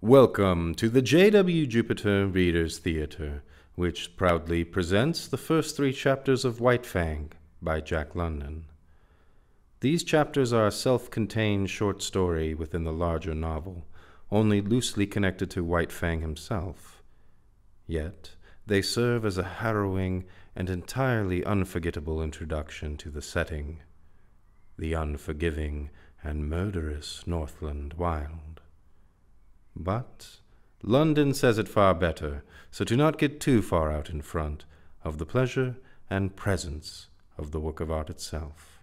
Welcome to the J.W. Jupiter Readers Theatre, which proudly presents the first three chapters of White Fang by Jack London. These chapters are a self contained short story within the larger novel, only loosely connected to White Fang himself. Yet, they serve as a harrowing and entirely unforgettable introduction to the setting the unforgiving and murderous Northland Wild. But London says it far better, so do not get too far out in front of the pleasure and presence of the work of art itself.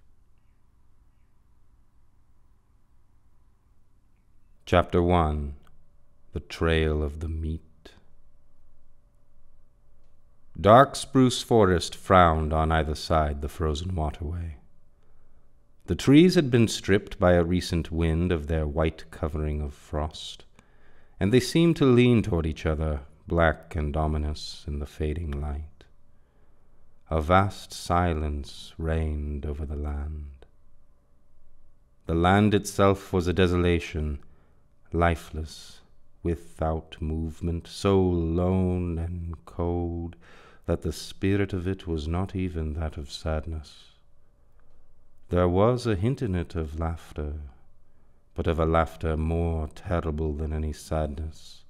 Chapter 1 The Trail of the Meat Dark spruce forest frowned on either side the frozen waterway. The trees had been stripped by a recent wind of their white covering of frost, and they seemed to lean toward each other, black and ominous in the fading light. A vast silence reigned over the land. The land itself was a desolation, lifeless, without movement, so lone and cold that the spirit of it was not even that of sadness. There was a hint in it of laughter, but of a laughter more terrible than any sadness,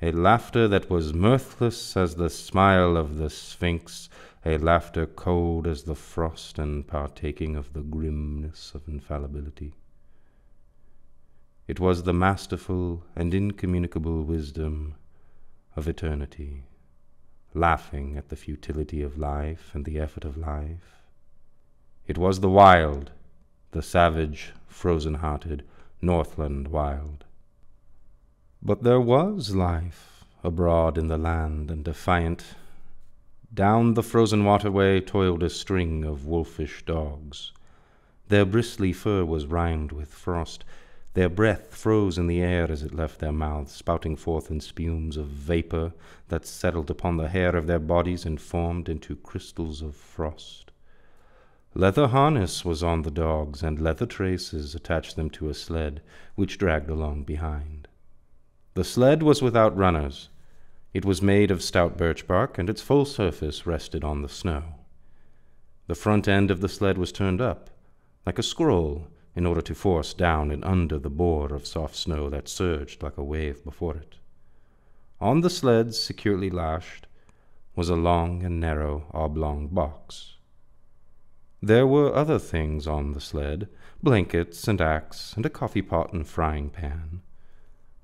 a laughter that was mirthless as the smile of the Sphinx, a laughter cold as the frost and partaking of the grimness of infallibility. It was the masterful and incommunicable wisdom of eternity, laughing at the futility of life and the effort of life it was the wild, the savage, frozen hearted Northland wild. But there was life abroad in the land, and defiant. Down the frozen waterway toiled a string of wolfish dogs. Their bristly fur was rimed with frost. Their breath froze in the air as it left their mouths, spouting forth in spumes of vapor that settled upon the hair of their bodies and formed into crystals of frost. Leather harness was on the dogs, and leather traces attached them to a sled, which dragged along behind. The sled was without runners. It was made of stout birch bark, and its full surface rested on the snow. The front end of the sled was turned up, like a scroll, in order to force down and under the bore of soft snow that surged like a wave before it. On the sled, securely lashed, was a long and narrow oblong box. There were other things on the sled blankets and axe and a coffee pot and frying pan.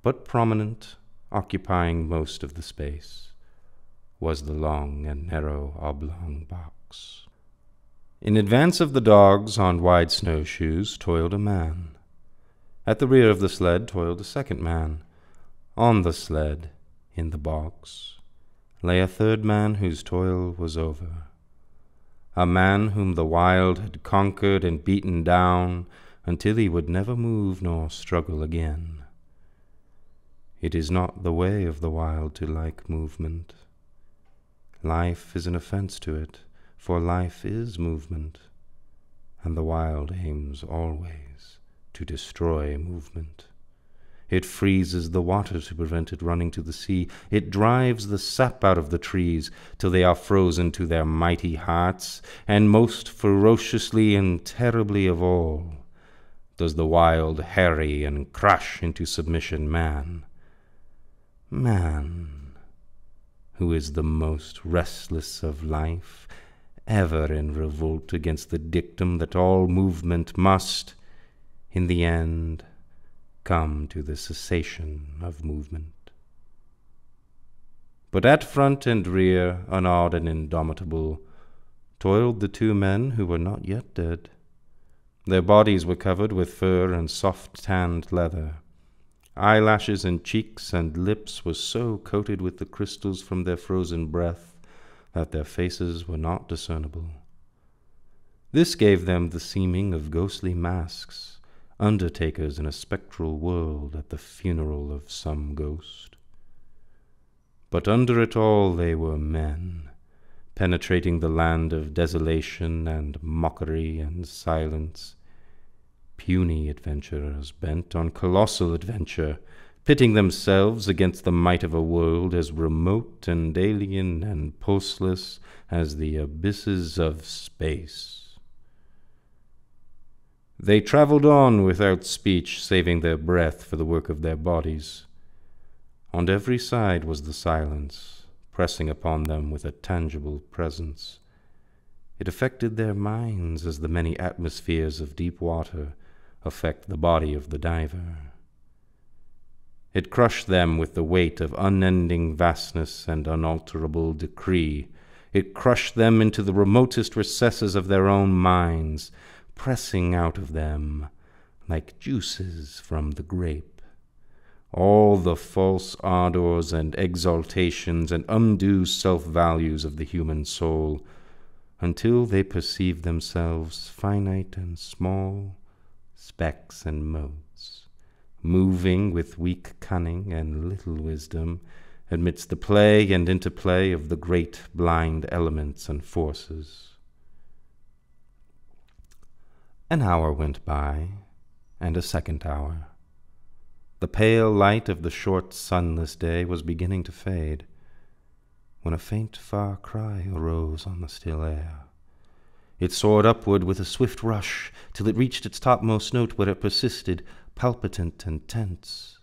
But prominent, occupying most of the space, was the long and narrow oblong box. In advance of the dogs on wide snowshoes toiled a man. At the rear of the sled toiled a second man. On the sled, in the box, lay a third man whose toil was over a man whom the wild had conquered and beaten down until he would never move nor struggle again. It is not the way of the wild to like movement. Life is an offense to it, for life is movement, and the wild aims always to destroy movement. It freezes the water to prevent it running to the sea. It drives the sap out of the trees till they are frozen to their mighty hearts. And most ferociously and terribly of all does the wild harry and crush into submission man. Man, who is the most restless of life, ever in revolt against the dictum that all movement must, in the end, come to the cessation of movement. But at front and rear, unawed and indomitable, toiled the two men who were not yet dead. Their bodies were covered with fur and soft tanned leather. Eyelashes and cheeks and lips were so coated with the crystals from their frozen breath that their faces were not discernible. This gave them the seeming of ghostly masks undertakers in a spectral world at the funeral of some ghost. But under it all they were men, penetrating the land of desolation and mockery and silence, puny adventurers bent on colossal adventure, pitting themselves against the might of a world as remote and alien and pulseless as the abysses of space. They travelled on without speech, saving their breath for the work of their bodies. On every side was the silence, pressing upon them with a tangible presence. It affected their minds as the many atmospheres of deep water affect the body of the diver. It crushed them with the weight of unending vastness and unalterable decree. It crushed them into the remotest recesses of their own minds, pressing out of them, like juices from the grape, all the false ardors and exaltations and undue self values of the human soul, until they perceive themselves finite and small, specks and motes, moving with weak cunning and little wisdom amidst the play and interplay of the great blind elements and forces. An hour went by, and a second hour. The pale light of the short sunless day was beginning to fade, when a faint far cry arose on the still air. It soared upward with a swift rush till it reached its topmost note, where it persisted, palpitant and tense,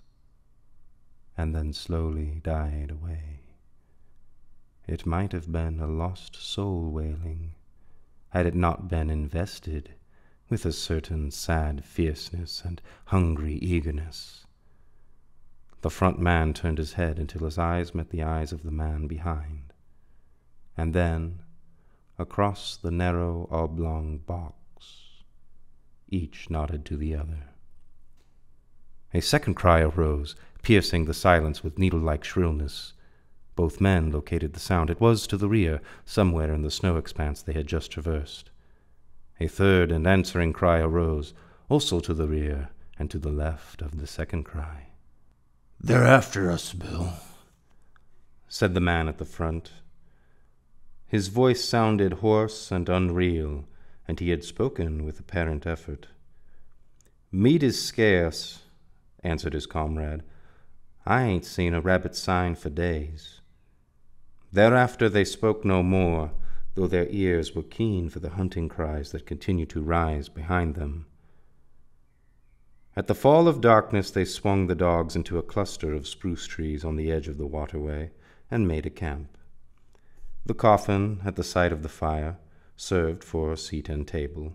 and then slowly died away. It might have been a lost soul wailing, had it not been invested with a certain sad fierceness and hungry eagerness. The front man turned his head until his eyes met the eyes of the man behind. And then, across the narrow oblong box, each nodded to the other. A second cry arose, piercing the silence with needle like shrillness. Both men located the sound. It was to the rear, somewhere in the snow expanse they had just traversed. A third and answering cry arose, also to the rear and to the left of the second cry. They're after us, Bill, said the man at the front. His voice sounded hoarse and unreal, and he had spoken with apparent effort. Meat is scarce, answered his comrade. I ain't seen a rabbit sign for days. Thereafter they spoke no more, though their ears were keen for the hunting cries that continued to rise behind them. At the fall of darkness, they swung the dogs into a cluster of spruce trees on the edge of the waterway and made a camp. The coffin, at the side of the fire, served for a seat and table.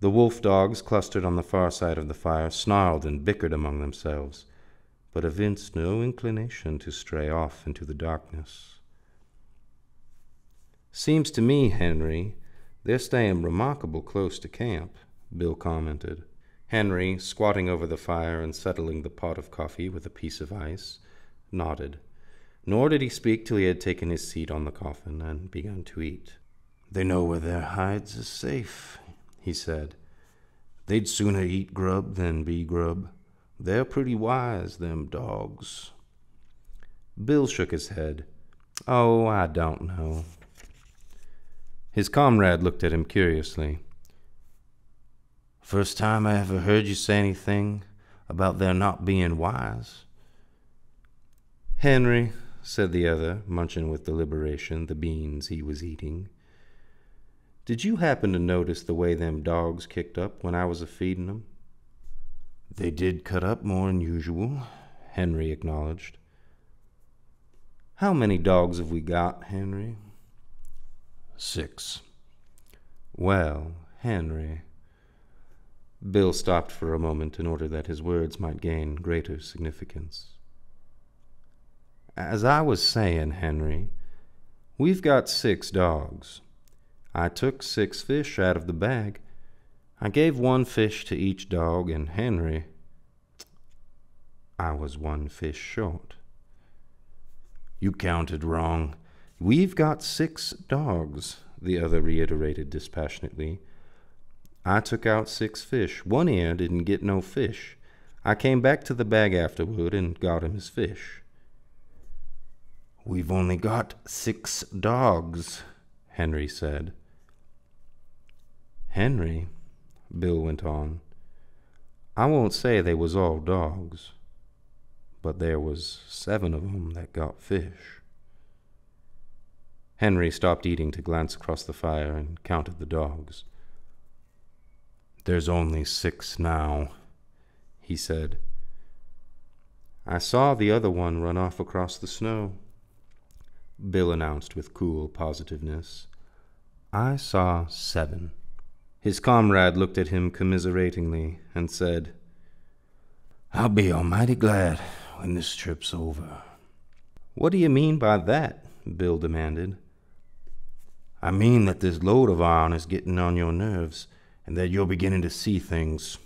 The wolf dogs, clustered on the far side of the fire, snarled and bickered among themselves, but evinced no inclination to stray off into the darkness. Seems to me, Henry, they're staying remarkable close to camp, Bill commented. Henry, squatting over the fire and settling the pot of coffee with a piece of ice, nodded. Nor did he speak till he had taken his seat on the coffin and begun to eat. They know where their hides is safe, he said. They'd sooner eat grub than be grub. They're pretty wise, them dogs. Bill shook his head. Oh, I don't know. His comrade looked at him curiously. First time I ever heard you say anything about their not being wise. Henry, said the other, munching with deliberation the beans he was eating, did you happen to notice the way them dogs kicked up when I was a feedin' 'em? They did cut up more'n usual, Henry acknowledged. How many dogs have we got, Henry? Six. Well, Henry, Bill stopped for a moment in order that his words might gain greater significance. As I was saying, Henry, we've got six dogs. I took six fish out of the bag. I gave one fish to each dog, and Henry, I was one fish short. You counted wrong. We've got six dogs, the other reiterated dispassionately. I took out six fish. One ear didn't get no fish. I came back to the bag afterward and got him his fish. We've only got six dogs, Henry said. Henry, Bill went on, I won't say they was all dogs. but there was seven of 'em that got fish. Henry stopped eating to glance across the fire and counted the dogs. There's only six now, he said. I saw the other one run off across the snow, Bill announced with cool positiveness. I saw seven. His comrade looked at him commiseratingly and said, I'll be almighty glad when this trip's over. What do you mean by that? Bill demanded. I mean that this load of iron is getting on your nerves and that you're beginning to see things.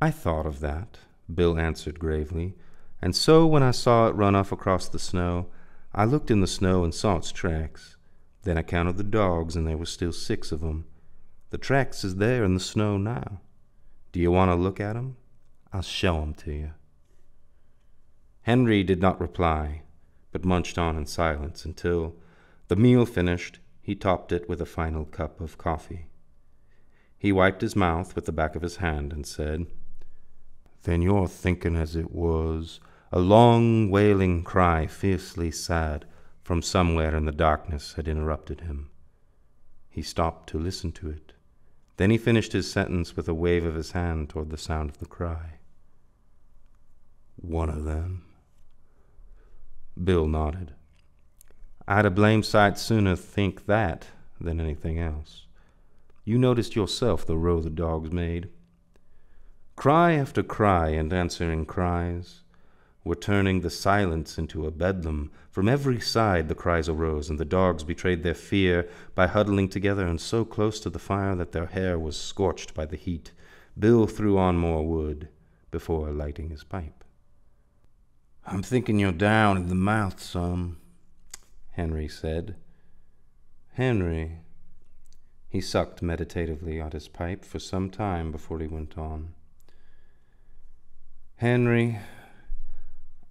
I thought of that, Bill answered gravely, and so when I saw it run off across the snow, I looked in the snow and saw its tracks. Then I counted the dogs, and there were still six of 'em. The tracks is there in the snow now. Do you want to look at 'em? I'll show 'em to you. Henry did not reply, but munched on in silence until, the meal finished, he topped it with a final cup of coffee. He wiped his mouth with the back of his hand and said, Then you're thinking as it was a long wailing cry, fiercely sad, from somewhere in the darkness had interrupted him. He stopped to listen to it. Then he finished his sentence with a wave of his hand toward the sound of the cry. One of them. Bill nodded. I'd a blame sight sooner think that than anything else. You noticed yourself the row the dogs made. Cry after cry and answering cries were turning the silence into a bedlam. From every side the cries arose, and the dogs betrayed their fear by huddling together and so close to the fire that their hair was scorched by the heat. Bill threw on more wood before lighting his pipe. I'm thinking you're down in the mouth some, Henry said. Henry. He sucked meditatively at his pipe for some time before he went on. Henry,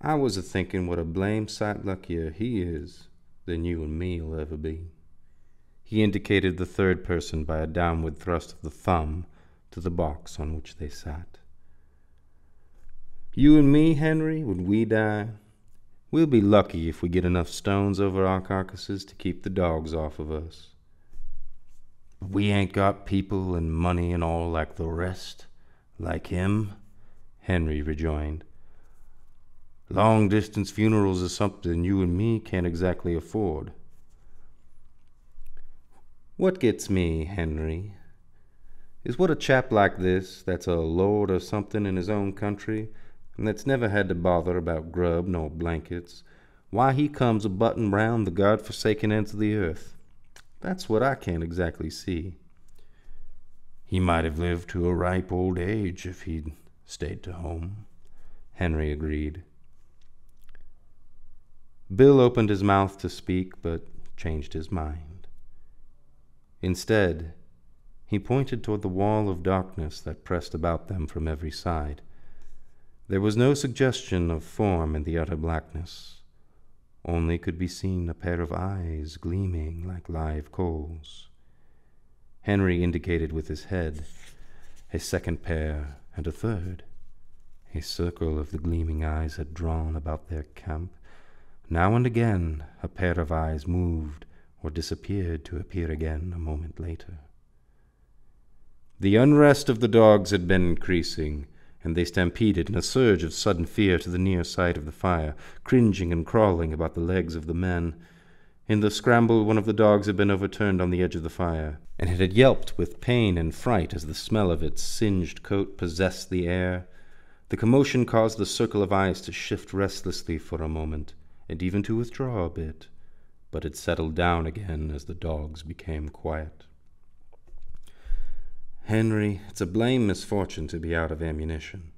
I was a thinking what a blame sight luckier he is than you and me'll ever be. He indicated the third person by a downward thrust of the thumb to the box on which they sat. You and me, Henry, when we die, we'll be lucky if we get enough stones over our carcasses to keep the dogs off of us. We ain't got people and money and all like the rest, like him, Henry rejoined. Long distance funerals is something you and me can't exactly afford. What gets me, Henry, is what a chap like this, that's a lord or something in his own country, that's never had to bother about grub nor blankets, why he comes a button round the God forsaken ends of the earth. That's what I can't exactly see. He might have lived to a ripe old age if he'd stayed to home, Henry agreed. Bill opened his mouth to speak, but changed his mind. Instead, he pointed toward the wall of darkness that pressed about them from every side. There was no suggestion of form in the utter blackness. Only could be seen a pair of eyes gleaming like live coals. Henry indicated with his head a second pair and a third. A circle of the gleaming eyes had drawn about their camp. Now and again a pair of eyes moved or disappeared to appear again a moment later. The unrest of the dogs had been increasing and they stampeded in a surge of sudden fear to the near side of the fire, cringing and crawling about the legs of the men. In the scramble, one of the dogs had been overturned on the edge of the fire, and it had yelped with pain and fright as the smell of its singed coat possessed the air. The commotion caused the circle of eyes to shift restlessly for a moment, and even to withdraw a bit, but it settled down again as the dogs became quiet. Henry, it's a blame misfortune to be out of ammunition.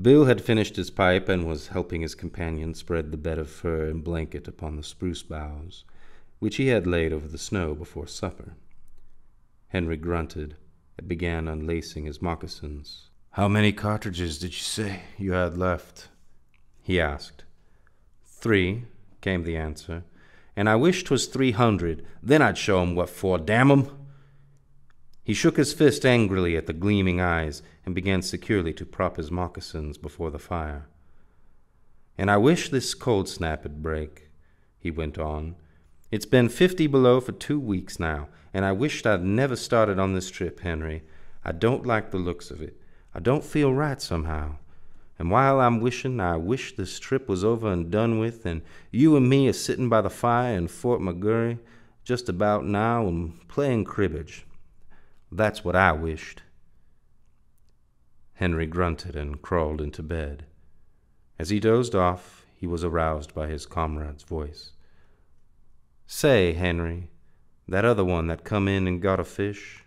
Bill had finished his pipe and was helping his companion spread the bed of fur and blanket upon the spruce boughs, which he had laid over the snow before supper. Henry grunted and began unlacing his moccasins. How many cartridges did you say you had left? he asked. Three, came the answer, and I wish 'twas three hundred. Then I'd show 'em what for, damn 'em! He shook his fist angrily at the gleaming eyes and began securely to prop his moccasins before the fire. And I wish this cold snap'd break, he went on. It's been fifty below for two weeks now, and I wished I'd never started on this trip, Henry. I don't like the looks of it. I don't feel right somehow. And while I'm wishing, I wish this trip was over and done with, and you and me are sitting by the fire in Fort McGurry just about now and playing cribbage. That's what I wished. Henry grunted and crawled into bed. As he dozed off, he was aroused by his comrade's voice. Say, Henry, that other one that come in and got a fish,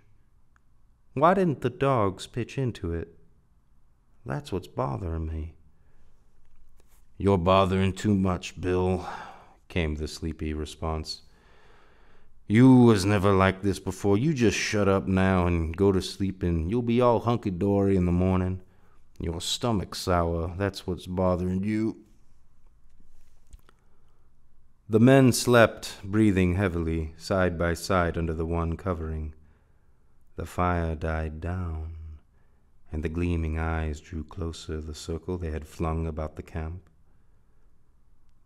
why didn't the dogs pitch into it? That's what's bothering me. You're bothering too much, Bill, came the sleepy response. You was never like this before. You just shut up now and go to sleep, and you'll be all hunky dory in the morning. Your stomach's sour. That's what's bothering you. The men slept, breathing heavily, side by side under the one covering. The fire died down and the gleaming eyes drew closer the circle they had flung about the camp.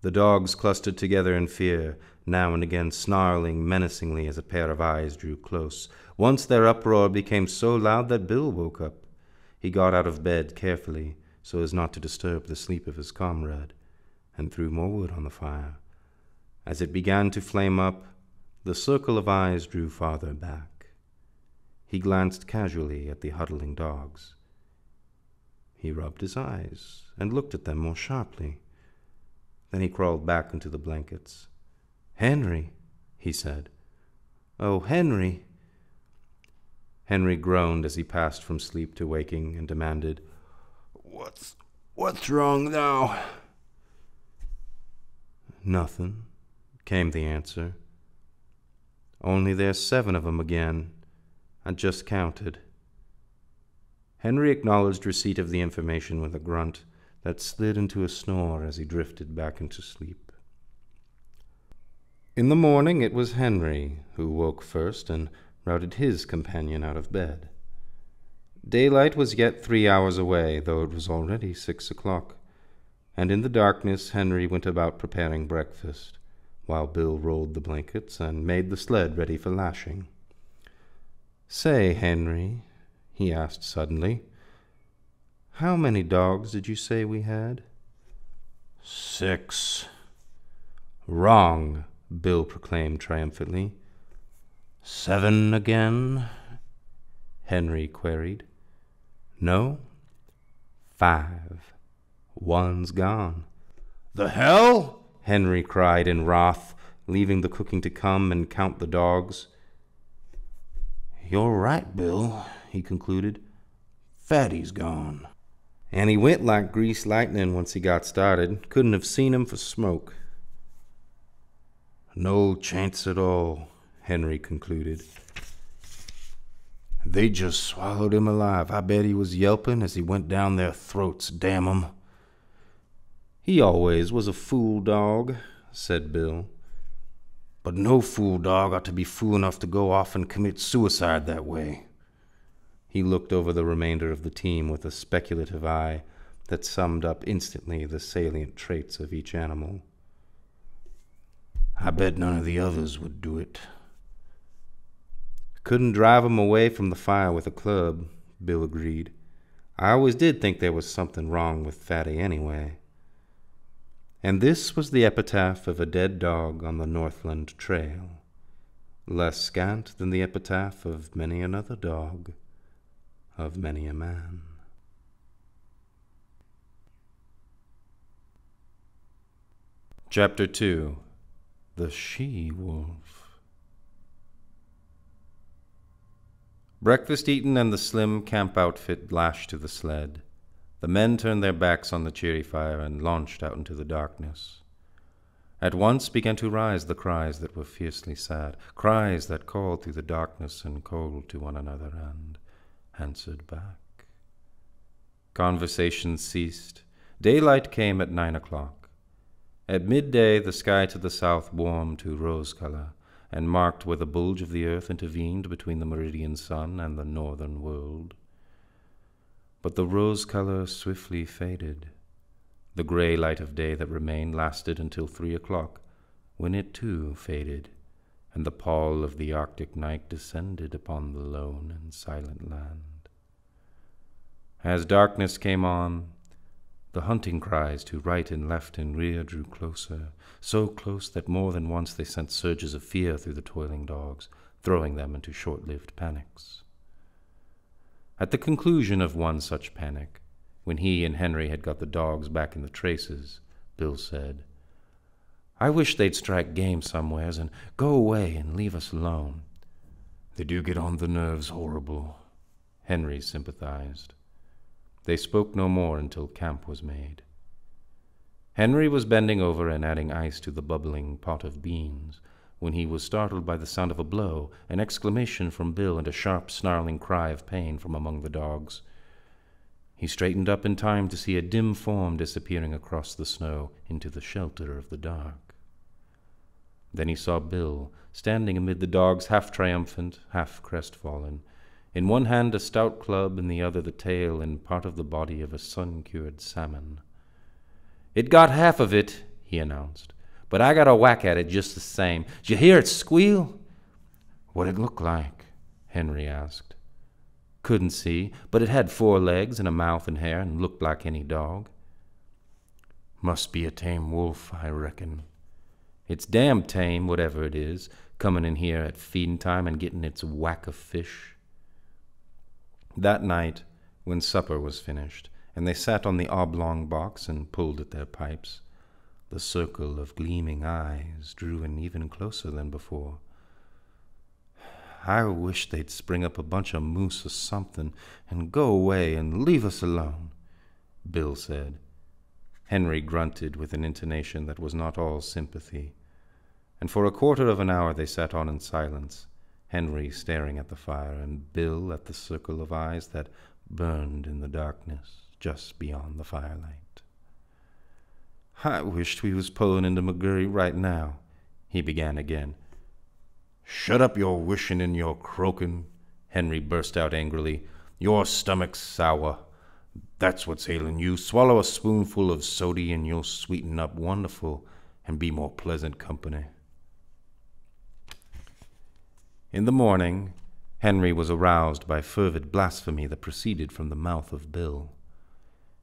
The dogs clustered together in fear, now and again snarling menacingly as a pair of eyes drew close. Once their uproar became so loud that Bill woke up. He got out of bed carefully, so as not to disturb the sleep of his comrade, and threw more wood on the fire. As it began to flame up, the circle of eyes drew farther back. He glanced casually at the huddling dogs. He rubbed his eyes and looked at them more sharply. Then he crawled back into the blankets. Henry, he said. Oh, Henry. Henry groaned as he passed from sleep to waking and demanded, What's what's wrong now? Nothing, came the answer. Only there's seven of of 'em again. I just counted. Henry acknowledged receipt of the information with a grunt that slid into a snore as he drifted back into sleep. In the morning it was Henry who woke first and routed his companion out of bed. Daylight was yet three hours away, though it was already six o'clock, and in the darkness Henry went about preparing breakfast, while Bill rolled the blankets and made the sled ready for lashing. Say, Henry, he asked suddenly, how many dogs did you say we had? Six. Wrong, Bill proclaimed triumphantly. Seven again? Henry queried. No, five. One's gone. The hell? Henry cried in wrath, leaving the cooking to come and count the dogs. You're right, Bill, he concluded. Fatty's gone. And he went like greased lightning once he got started. Couldn't have seen him for smoke. No chance at all, Henry concluded. They just swallowed him alive. I bet he was yelping as he went down their throats, damn 'em. He always was a fool dog, said Bill. But no fool dog ought to be fool enough to go off and commit suicide that way. He looked over the remainder of the team with a speculative eye that summed up instantly the salient traits of each animal. I bet none of the others would do it. Couldn't drive 'em away from the fire with a club, Bill agreed. I always did think there was something wrong with Fatty anyway. And this was the epitaph of a dead dog on the Northland Trail, less scant than the epitaph of many another dog, of many a man. Chapter 2 The She Wolf Breakfast eaten and the slim camp outfit lashed to the sled. The men turned their backs on the cheery fire and launched out into the darkness. At once began to rise the cries that were fiercely sad, cries that called through the darkness and cold to one another and answered back. Conversation ceased. Daylight came at nine o'clock. At midday, the sky to the south warmed to rose color, and marked where the bulge of the earth intervened between the meridian sun and the northern world. But the rose color swiftly faded. The gray light of day that remained lasted until three o'clock, when it too faded, and the pall of the arctic night descended upon the lone and silent land. As darkness came on, the hunting cries to right and left and rear drew closer, so close that more than once they sent surges of fear through the toiling dogs, throwing them into short lived panics. At the conclusion of one such panic, when he and Henry had got the dogs back in the traces, Bill said, I wish they'd strike game somewheres and go away and leave us alone. They do get on the nerves horrible, Henry sympathized. They spoke no more until camp was made. Henry was bending over and adding ice to the bubbling pot of beans when he was startled by the sound of a blow, an exclamation from Bill, and a sharp, snarling cry of pain from among the dogs. He straightened up in time to see a dim form disappearing across the snow into the shelter of the dark. Then he saw Bill standing amid the dogs, half triumphant, half crestfallen, in one hand a stout club, in the other the tail and part of the body of a sun cured salmon. It got half of it, he announced, but I got a whack at it just the same. Did you hear it squeal? What it look like? Henry asked. Couldn't see, but it had four legs and a mouth and hair and looked like any dog. Must be a tame wolf, I reckon. It's damn tame, whatever it is, comin' in here at feedin' time and gettin' its whack of fish. That night, when supper was finished, and they sat on the oblong box and pulled at their pipes, the circle of gleaming eyes drew in even closer than before. I wish they'd spring up a bunch of moose or something and go away and leave us alone, Bill said. Henry grunted with an intonation that was not all sympathy, and for a quarter of an hour they sat on in silence, Henry staring at the fire, and Bill at the circle of eyes that burned in the darkness just beyond the firelight. I wished we was pullin' into McGurry right now, he began again. Shut up your wishin' and your croakin', Henry burst out angrily. Your stomach's sour. That's what's ailin' you. Swallow a spoonful of sody and you'll sweeten up wonderful and be more pleasant company. In the morning, Henry was aroused by fervid blasphemy that proceeded from the mouth of Bill.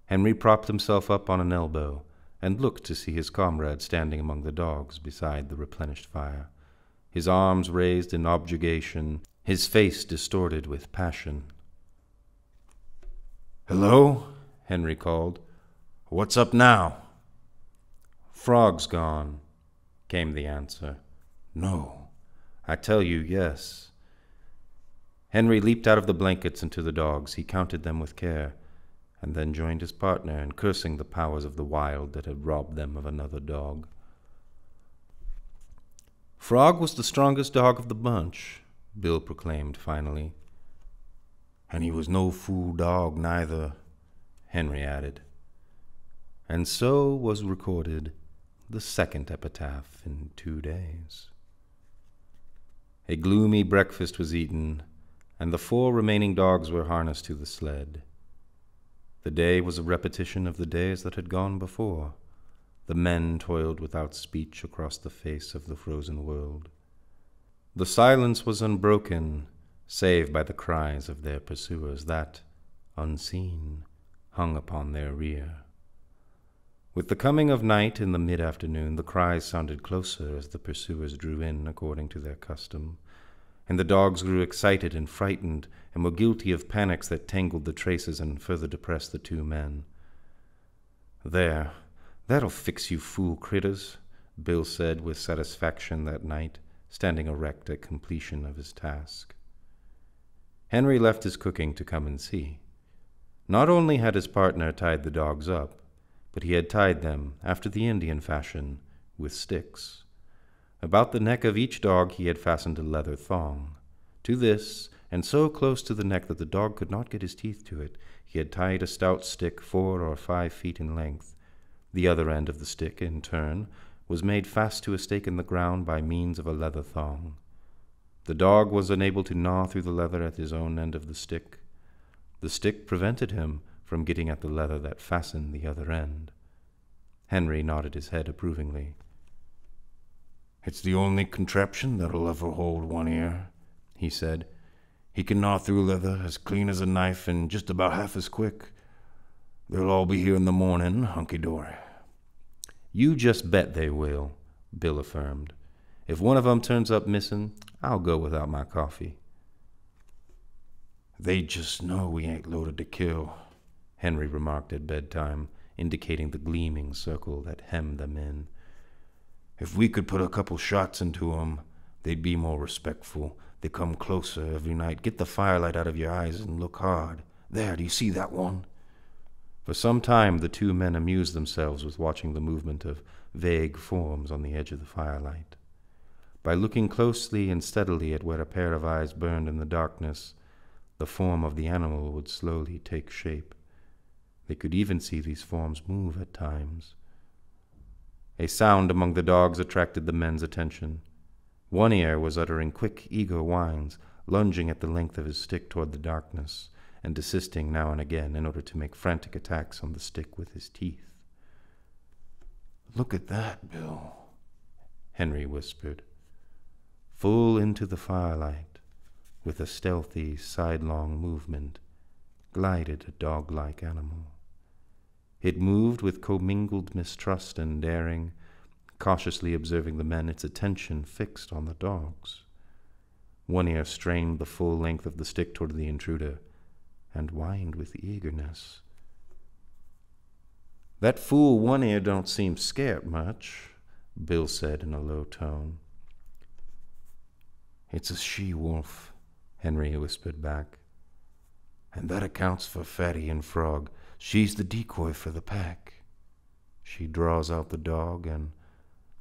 Henry propped himself up on an elbow and looked to see his comrade standing among the dogs beside the replenished fire, his arms raised in objurgation, his face distorted with passion. Hello? Henry called. What's up now? Frog's gone, came the answer. No. I tell you, yes. Henry leaped out of the blankets and to the dogs. He counted them with care, and then joined his partner in cursing the powers of the wild that had robbed them of another dog. Frog was the strongest dog of the bunch, Bill proclaimed finally. And he was no fool dog neither, Henry added. And so was recorded the second epitaph in two days. A gloomy breakfast was eaten, and the four remaining dogs were harnessed to the sled. The day was a repetition of the days that had gone before. The men toiled without speech across the face of the frozen world. The silence was unbroken, save by the cries of their pursuers that, unseen, hung upon their rear. With the coming of night in the mid afternoon, the cries sounded closer as the pursuers drew in according to their custom, and the dogs grew excited and frightened and were guilty of panics that tangled the traces and further depressed the two men. There, that'll fix you fool critters, Bill said with satisfaction that night, standing erect at completion of his task. Henry left his cooking to come and see. Not only had his partner tied the dogs up, but he had tied them, after the Indian fashion, with sticks. About the neck of each dog he had fastened a leather thong. To this, and so close to the neck that the dog could not get his teeth to it, he had tied a stout stick four or five feet in length. The other end of the stick, in turn, was made fast to a stake in the ground by means of a leather thong. The dog was unable to gnaw through the leather at his own end of the stick. The stick prevented him from getting at the leather that fastened the other end. Henry nodded his head approvingly. It's the only contraption that'll ever hold one ear, he said. He can gnaw through leather as clean as a knife and just about half as quick. They'll all be here in the morning, hunky dory. You just bet they will, Bill affirmed. If one of 'em turns up missing, I'll go without my coffee. They just know we ain't loaded to kill, Henry remarked at bedtime, indicating the gleaming circle that hemmed them in. If we could put a couple shots into 'em, they'd be more respectful. They come closer every night. Get the firelight out of your eyes and look hard. There, do you see that one? For some time the two men amused themselves with watching the movement of vague forms on the edge of the firelight. By looking closely and steadily at where a pair of eyes burned in the darkness, the form of the animal would slowly take shape. They could even see these forms move at times. A sound among the dogs attracted the men's attention. One ear was uttering quick, eager whines, lunging at the length of his stick toward the darkness, and desisting now and again in order to make frantic attacks on the stick with his teeth. Look at that, Bill, Henry whispered. Full into the firelight, with a stealthy, sidelong movement, glided a dog like animal. It moved with commingled mistrust and daring, cautiously observing the men, its attention fixed on the dogs. One ear strained the full length of the stick toward the intruder, and whined with eagerness. That fool one ear don't seem scared much, Bill said in a low tone. It's a she wolf, Henry whispered back. And that accounts for Fatty and Frog. She's the decoy for the pack. She draws out the dog, and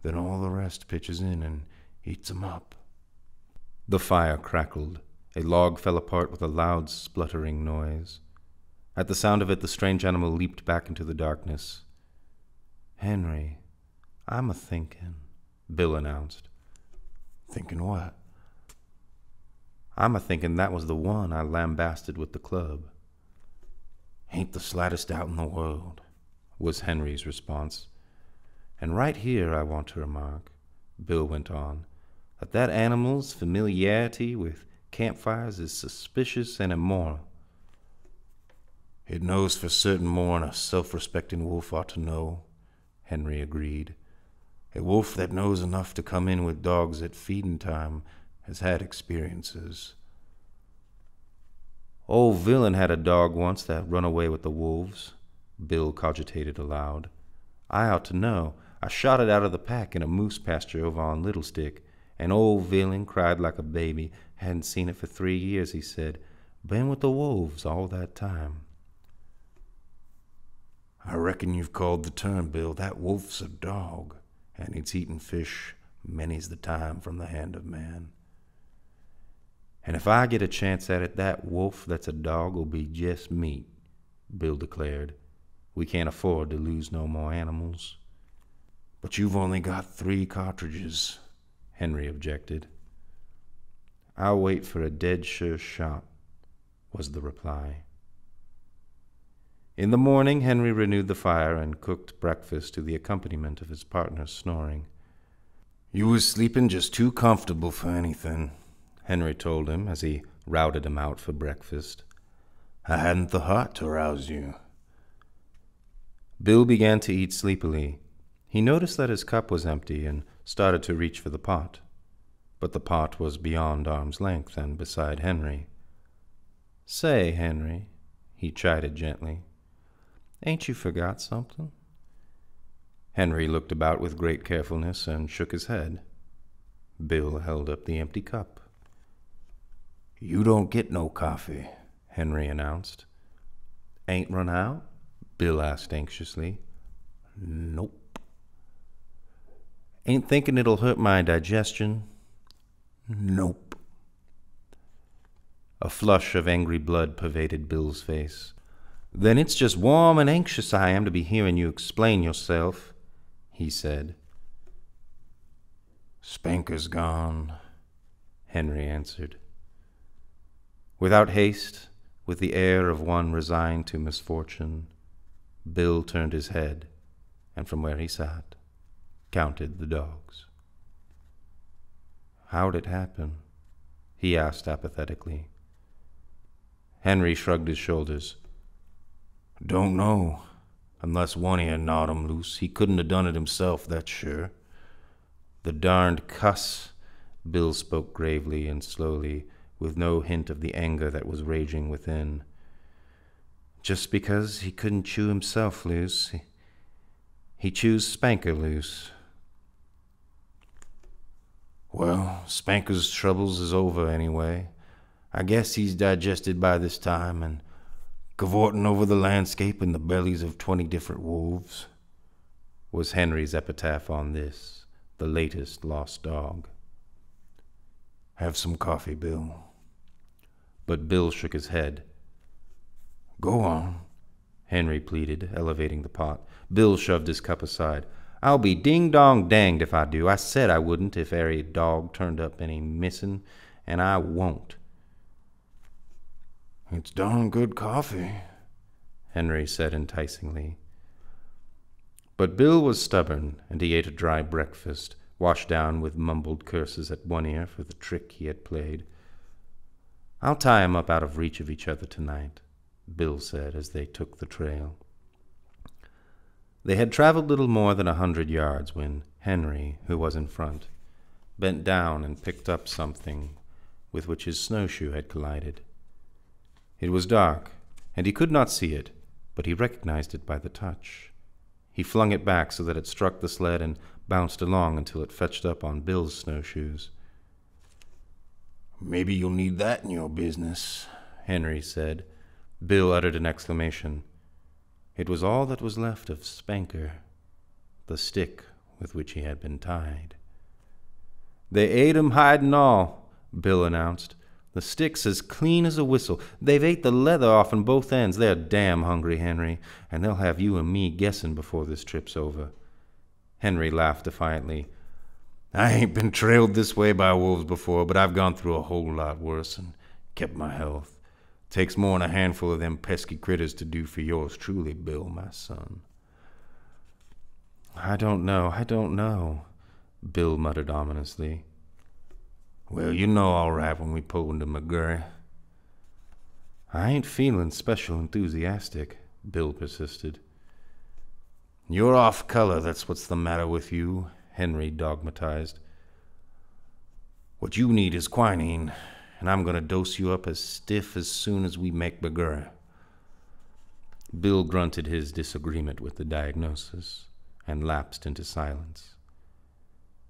then all the rest pitches in and eats 'em up. The fire crackled. A log fell apart with a loud spluttering noise. At the sound of it, the strange animal leaped back into the darkness. Henry, I'm a thinking, Bill announced. Thinking what? I'm a thinking that was the one I lambasted with the club. Ain't the slightest doubt in the world, was Henry's response. And right here I want to remark, Bill went on, that that animal's familiarity with campfires is suspicious and immoral. It knows for certain more'n a self-respecting wolf ought to know, Henry agreed. A wolf that knows enough to come in with dogs at feeding time has had experiences. Old Villan had a dog once that run away with the wolves, Bill cogitated aloud. I ought to know. I shot it out of the pack in a moose pasture over on Little Stick, and old Villan cried like a baby. Hadn't seen it for three years, he said. Been with the wolves all that time. I reckon you've called the turn, Bill. That wolf's a dog, and it's eaten fish many's the time from the hand of man. And if I get a chance at it, that wolf that's a dog will be just meat, Bill declared. We can't afford to lose no more animals. But you've only got three cartridges, Henry objected. I'll wait for a dead sure shot, was the reply. In the morning, Henry renewed the fire and cooked breakfast to the accompaniment of his partner's snoring. You was sleeping just too comfortable for anything, Henry told him as he routed him out for breakfast. I hadn't the heart to rouse you. Bill began to eat sleepily. He noticed that his cup was empty and started to reach for the pot. But the pot was beyond arm's length and beside Henry. Say, Henry, he chided gently, ain't you forgot something? Henry looked about with great carefulness and shook his head. Bill held up the empty cup. You don't get no coffee, Henry announced. Ain't run out? Bill asked anxiously. Nope. Ain't thinking it'll hurt my digestion? Nope. A flush of angry blood pervaded Bill's face. Then it's just warm and anxious I am to be hearing you explain yourself, he said. Spanker's gone, Henry answered. Without haste, with the air of one resigned to misfortune, Bill turned his head, and from where he sat, counted the dogs. How'd it happen? he asked apathetically. Henry shrugged his shoulders. Don't know. Unless One Ear gnawed him loose. He couldn't have done it himself, that's sure. The darned cuss, Bill spoke gravely and slowly, with no hint of the anger that was raging within. Just because he couldn't chew himself loose, he, he chews Spanker loose. Well, Spanker's troubles is over anyway. I guess he's digested by this time and cavorting over the landscape in the bellies of twenty different wolves, was Henry's epitaph on this, the latest lost dog. Have some coffee, Bill. But Bill shook his head. Go on, Henry pleaded, elevating the pot. Bill shoved his cup aside. I'll be ding dong danged if I do. I said I wouldn't if ary dog turned up any missin', and I won't. It's darn good coffee, Henry said enticingly. But Bill was stubborn, and he ate a dry breakfast, washed down with mumbled curses at One Ear for the trick he had played. I'll tie 'em up out of reach of each other tonight, Bill said as they took the trail. They had traveled little more than a hundred yards when Henry, who was in front, bent down and picked up something with which his snowshoe had collided. It was dark, and he could not see it, but he recognized it by the touch. He flung it back so that it struck the sled and bounced along until it fetched up on Bill's snowshoes. Maybe you'll need that in your business, Henry said. Bill uttered an exclamation. It was all that was left of Spanker, the stick with which he had been tied. They ate him hide and all, Bill announced. The stick's as clean as a whistle. They've ate the leather offen both ends. They're damn hungry, Henry, and they'll have you and me guessing before this trip's over. Henry laughed defiantly. I ain't been trailed this way by wolves before, but I've gone through a whole lot worse and kept my health. Takes more'n a handful of them pesky critters to do for yours truly, Bill, my son. I don't know, I don't know, Bill muttered ominously. Well, you know all right when we pull into McGurry. I ain't feeling special enthusiastic, Bill persisted. You're off color, that's what's the matter with you, Henry dogmatized. What you need is quinine, and I'm going to dose you up as stiff as soon as we make McGurry. Bill grunted his disagreement with the diagnosis and lapsed into silence.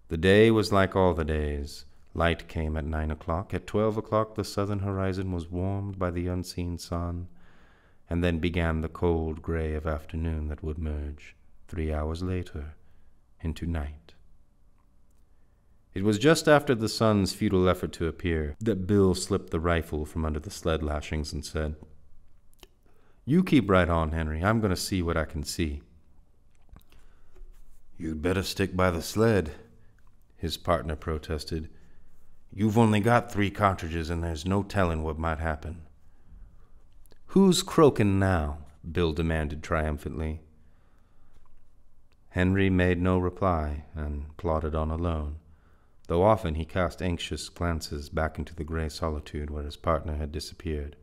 The day was like all the days Light came at nine o'clock. At twelve o'clock, the southern horizon was warmed by the unseen sun, and then began the cold gray of afternoon that would merge, three hours later, into night. It was just after the sun's futile effort to appear that Bill slipped the rifle from under the sled lashings and said, You keep right on, Henry. I'm going to see what I can see. You'd better stick by the sled, his partner protested. You've only got three cartridges, and there's no telling what might happen. Who's croaking now? Bill demanded triumphantly. Henry made no reply and plodded on alone, though often he cast anxious glances back into the gray solitude where his partner had disappeared.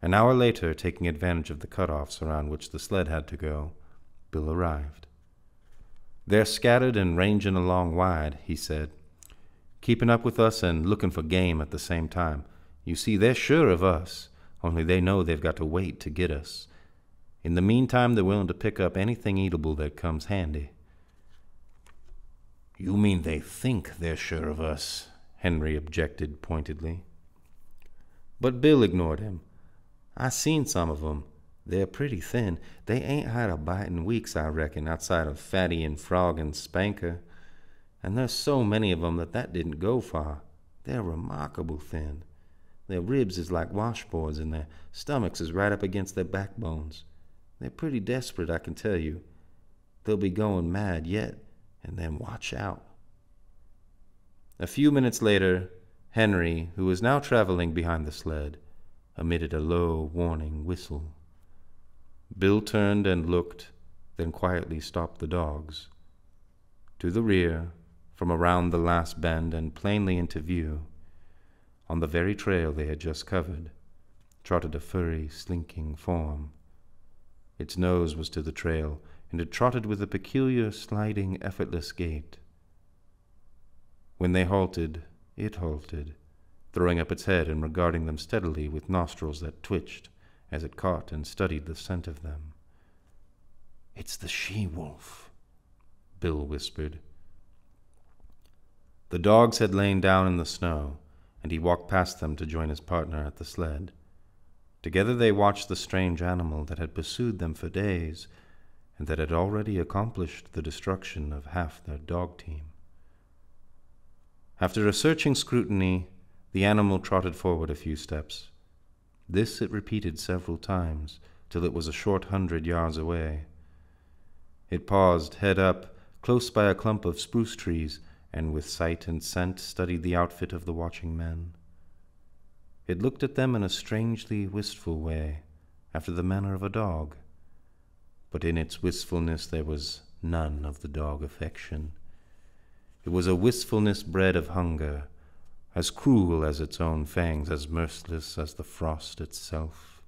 An hour later, taking advantage of the cut-offs around which the sled had to go, Bill arrived. They're scattered and ranging along wide, he said, keeping up with us and looking for game at the same time. You see, they're sure of us, only they know they've got to wait to get us. In the meantime, they're willing to pick up anything eatable that comes handy. You mean they think they're sure of us? Henry objected pointedly. But Bill ignored him. I seen some of 'em. They're pretty thin. They ain't had a bite in weeks, I reckon, outside of Fatty and Frog and Spanker and there's so many of 'em that that didn't go far. They're remarkable thin. Their ribs is like washboards, and their stomachs is right up against their backbones. They're pretty desperate, I can tell you. They'll be going mad yet, and then watch out. A few minutes later, Henry, who was now traveling behind the sled, emitted a low, warning whistle. Bill turned and looked, then quietly stopped the dogs. To the rear, from around the last bend and plainly into view, on the very trail they had just covered, trotted a furry, slinking form. Its nose was to the trail, and it trotted with a peculiar, sliding, effortless gait. When they halted, it halted, throwing up its head and regarding them steadily with nostrils that twitched as it caught and studied the scent of them. It's the she wolf, Bill whispered. The dogs had lain down in the snow, and he walked past them to join his partner at the sled. Together they watched the strange animal that had pursued them for days and that had already accomplished the destruction of half their dog team. After a searching scrutiny, the animal trotted forward a few steps. This it repeated several times, till it was a short hundred yards away. It paused, head up, close by a clump of spruce trees, and with sight and scent studied the outfit of the watching men. It looked at them in a strangely wistful way, after the manner of a dog. But in its wistfulness there was none of the dog affection. It was a wistfulness bred of hunger, as cruel as its own fangs, as merciless as the frost itself.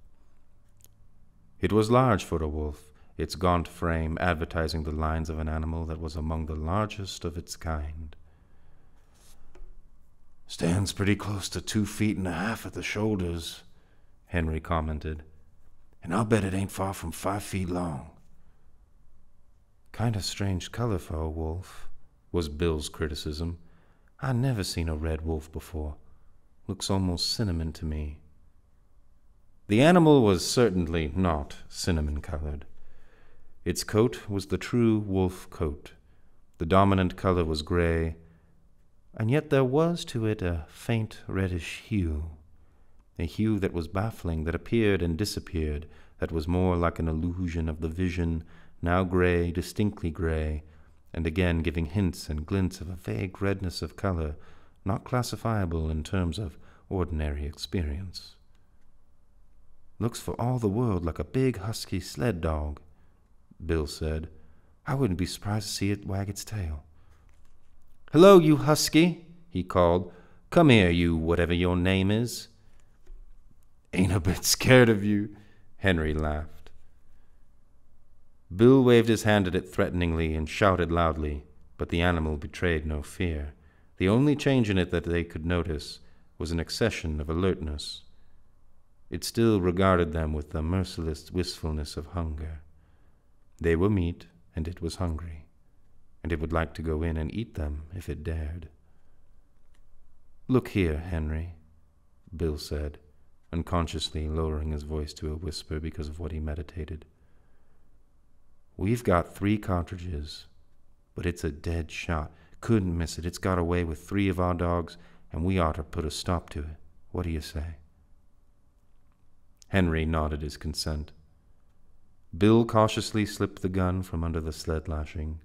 It was large for a wolf, its gaunt frame advertising the lines of an animal that was among the largest of its kind. Stands pretty close to two feet and a half at the shoulders, Henry commented, and I'll bet it ain't far from five feet long. Kind of strange color for a wolf was Bill's criticism. I never seen a red wolf before. Looks almost cinnamon to me. The animal was certainly not cinnamon colored. Its coat was the true wolf coat. The dominant color was gray, and yet there was to it a faint reddish hue, a hue that was baffling, that appeared and disappeared, that was more like an illusion of the vision, now gray, distinctly gray, and again giving hints and glints of a vague redness of color not classifiable in terms of ordinary experience. Looks for all the world like a big husky sled dog, Bill said. I wouldn't be surprised to see it wag its tail. Hello, you husky, he called. Come here, you whatever your name is. Ain't a bit scared of you, Henry laughed. Bill waved his hand at it threateningly and shouted loudly, but the animal betrayed no fear. The only change in it that they could notice was an accession of alertness. It still regarded them with the merciless wistfulness of hunger. They were meat, and it was hungry, and it would like to go in and eat them if it dared. Look here, Henry, Bill said, unconsciously lowering his voice to a whisper because of what he meditated. We've got three cartridges, but it's a dead shot. Couldn't miss it. It's got away with three of our dogs, and we ought to put a stop to it. What do you say? Henry nodded his consent. Bill cautiously slipped the gun from under the sled lashing.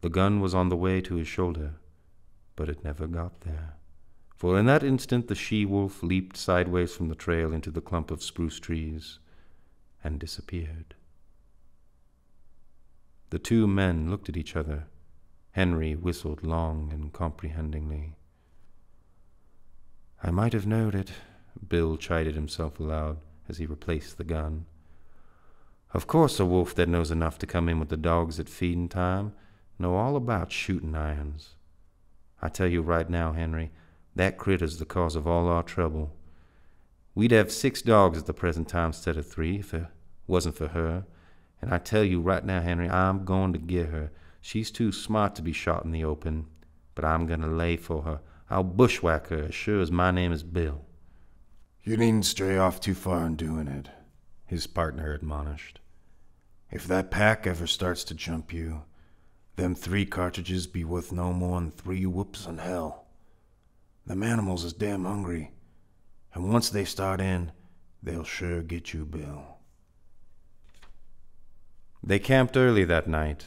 The gun was on the way to his shoulder, but it never got there. For in that instant the she wolf leaped sideways from the trail into the clump of spruce trees and disappeared. The two men looked at each other. Henry whistled long and comprehendingly. I might have knowed it, Bill chided himself aloud as he replaced the gun. Of course a wolf that knows enough to come in with the dogs at feeding time know all about shooting irons. I tell you right now, Henry, that critter's the cause of all our trouble. We'd have six dogs at the present time instead of three if it wasn't for her, and I tell you right now, Henry, I'm going to get her. She's too smart to be shot in the open, but I'm going to lay for her. I'll bushwhack her as sure as my name is Bill. You needn't stray off too far in doing it, his partner admonished. If that pack ever starts to jump you, them three cartridges be worth no more'n three whoops in hell. Them animals is damn hungry, and once they start in, they'll sure get you, Bill. They camped early that night.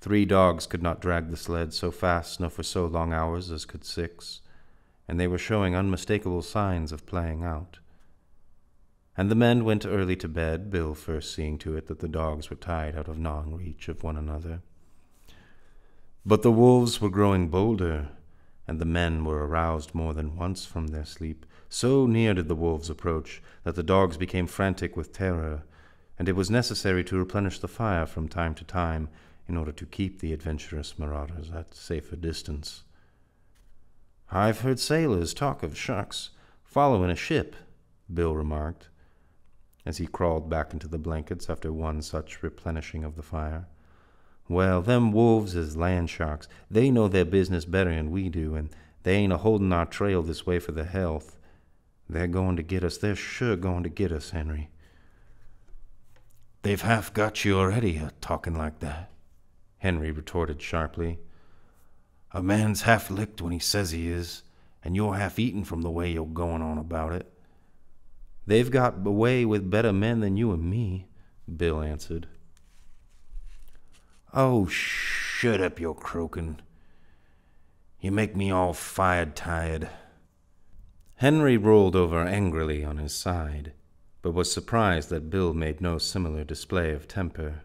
Three dogs could not drag the sled so fast nor for so long hours as could six, and they were showing unmistakable signs of playing out. And the men went early to bed, Bill first seeing to it that the dogs were tied out of gnawing reach of one another. But the wolves were growing bolder, and the men were aroused more than once from their sleep. So near did the wolves approach that the dogs became frantic with terror, and it was necessary to replenish the fire from time to time in order to keep the adventurous marauders at safer distance. I've heard sailors talk of sharks following a ship, Bill remarked, as he crawled back into the blankets after one such replenishing of the fire. Well, them wolves is land sharks. They know their business better than we do, and they ain't a holding our trail this way for their health. They're going to get us. They're sure going to get us, Henry. They've half got you already, uh, talking like that. Henry retorted sharply. A man's half licked when he says he is, and you're half eaten from the way you're going on about it. They've got away with better men than you and me, Bill answered. Oh, shut up, you're croaking. You make me all fired tired. Henry rolled over angrily on his side, but was surprised that Bill made no similar display of temper.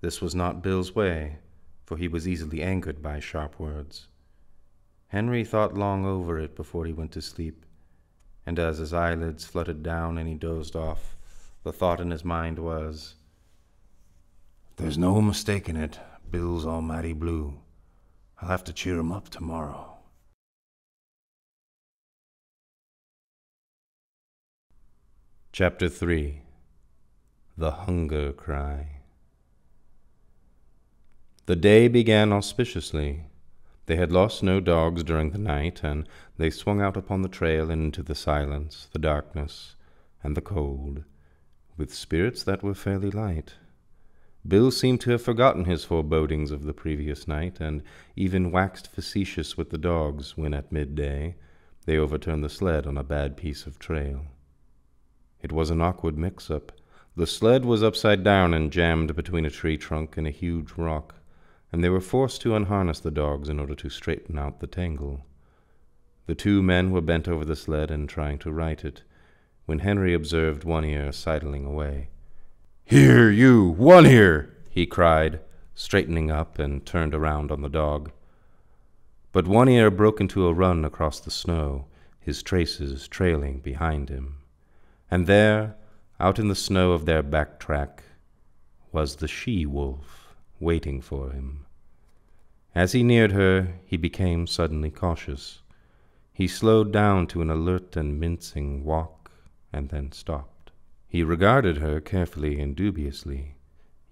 This was not Bill's way, for he was easily angered by sharp words. Henry thought long over it before he went to sleep, and as his eyelids fluttered down and he dozed off, the thought in his mind was, There's no mistaking it. Bill's almighty blue. I'll have to cheer him up tomorrow. Chapter 3 The Hunger Cry The day began auspiciously. They had lost no dogs during the night, and they swung out upon the trail into the silence, the darkness, and the cold, with spirits that were fairly light. Bill seemed to have forgotten his forebodings of the previous night, and even waxed facetious with the dogs when, at midday, they overturned the sled on a bad piece of trail. It was an awkward mix up. The sled was upside down and jammed between a tree trunk and a huge rock, and they were forced to unharness the dogs in order to straighten out the tangle. The two men were bent over the sled and trying to right it, when Henry observed One Ear sidling away. Here, you, One Ear! he cried, straightening up and turned around on the dog. But One Ear broke into a run across the snow, his traces trailing behind him. And there, out in the snow of their back track, was the she wolf waiting for him. As he neared her, he became suddenly cautious. He slowed down to an alert and mincing walk, and then stopped. He regarded her carefully and dubiously,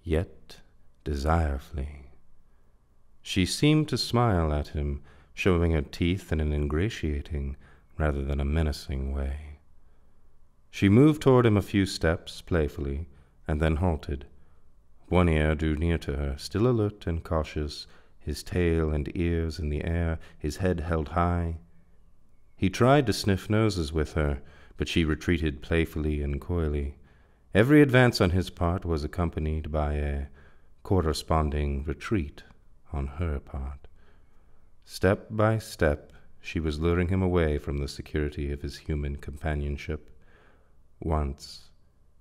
yet desirefully. She seemed to smile at him, showing her teeth in an ingratiating rather than a menacing way. She moved toward him a few steps, playfully, and then halted. One Ear drew near to her, still alert and cautious, his tail and ears in the air, his head held high. He tried to sniff noses with her, but she retreated playfully and coyly. Every advance on his part was accompanied by a corresponding retreat on her part. Step by step, she was luring him away from the security of his human companionship once,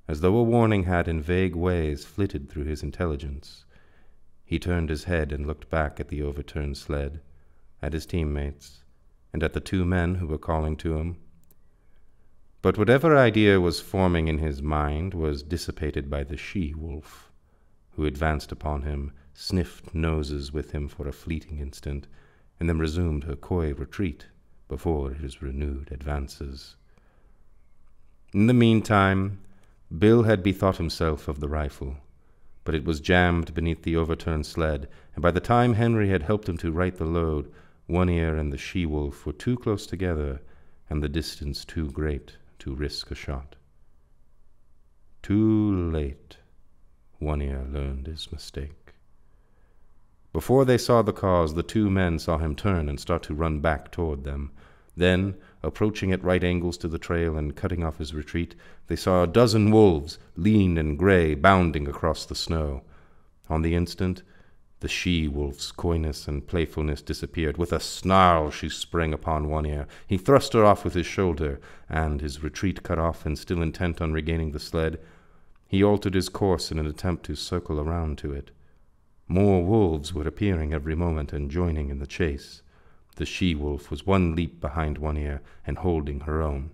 as though a warning had in vague ways flitted through his intelligence. He turned his head and looked back at the overturned sled, at his teammates, and at the two men who were calling to him. But whatever idea was forming in his mind was dissipated by the she wolf, who advanced upon him, sniffed noses with him for a fleeting instant, and then resumed her coy retreat before his renewed advances. In the meantime, Bill had bethought himself of the rifle, but it was jammed beneath the overturned sled, and by the time Henry had helped him to right the load, One Ear and the she wolf were too close together, and the distance too great to risk a shot. Too late, One Ear learned his mistake. Before they saw the cause, the two men saw him turn and start to run back toward them. Then, approaching at right angles to the trail and cutting off his retreat, they saw a dozen wolves, lean and gray, bounding across the snow. On the instant, The she wolf's coyness and playfulness disappeared. With a snarl, she sprang upon One Ear. He thrust her off with his shoulder, and, his retreat cut off and still intent on regaining the sled, he altered his course in an attempt to circle around to it. More wolves were appearing every moment and joining in the chase. The she wolf was one leap behind One Ear and holding her own.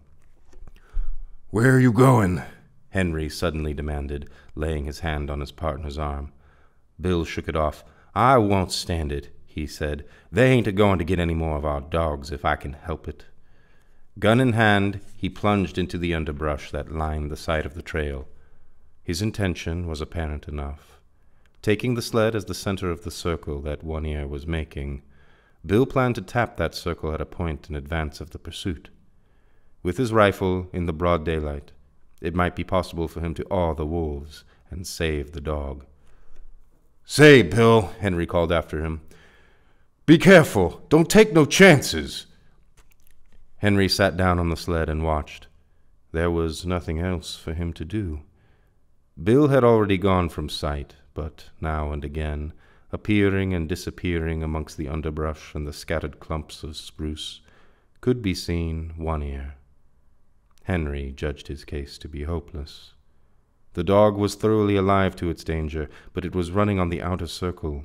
Where are you going? Henry suddenly demanded, laying his hand on his partner's arm. Bill shook it off. I won't stand it, he said. They ain't a going to get any more of our dogs if I can help it. Gun in hand, he plunged into the underbrush that lined the side of the trail. His intention was apparent enough. Taking the sled as the center of the circle that One Ear was making, Bill planned to tap that circle at a point in advance of the pursuit. With his rifle in the broad daylight, it might be possible for him to awe the wolves and save the dog. Say, Bill, Henry called after him. Be careful. Don't take no chances. Henry sat down on the sled and watched. There was nothing else for him to do. Bill had already gone from sight, but now and again, appearing and disappearing amongst the underbrush and the scattered clumps of spruce, could be seen One Ear. Henry judged his case to be hopeless. The dog was thoroughly alive to its danger, but it was running on the outer circle,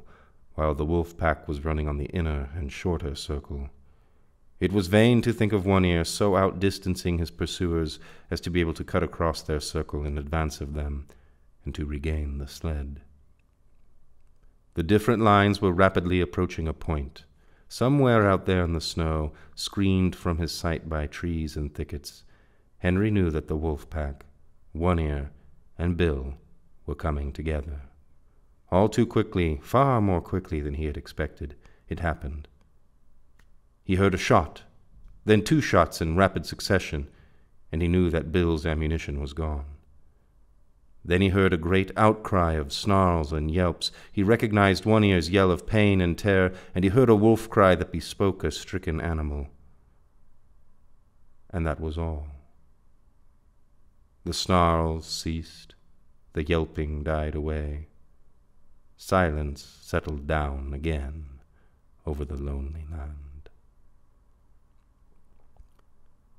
while the wolf pack was running on the inner and shorter circle. It was vain to think of One Ear so outdistancing his pursuers as to be able to cut across their circle in advance of them and to regain the sled. The different lines were rapidly approaching a point. Somewhere out there in the snow, screened from his sight by trees and thickets, Henry knew that the wolf pack, One Ear, and Bill were coming together. All too quickly, far more quickly than he had expected, it happened. He heard a shot, then two shots in rapid succession, and he knew that Bill's ammunition was gone. Then he heard a great outcry of snarls and yelps. He recognized One Ear's yell of pain and terror, and he heard a wolf cry that bespoke a stricken animal. And that was all. The snarls ceased, the yelping died away. Silence settled down again over the lonely land.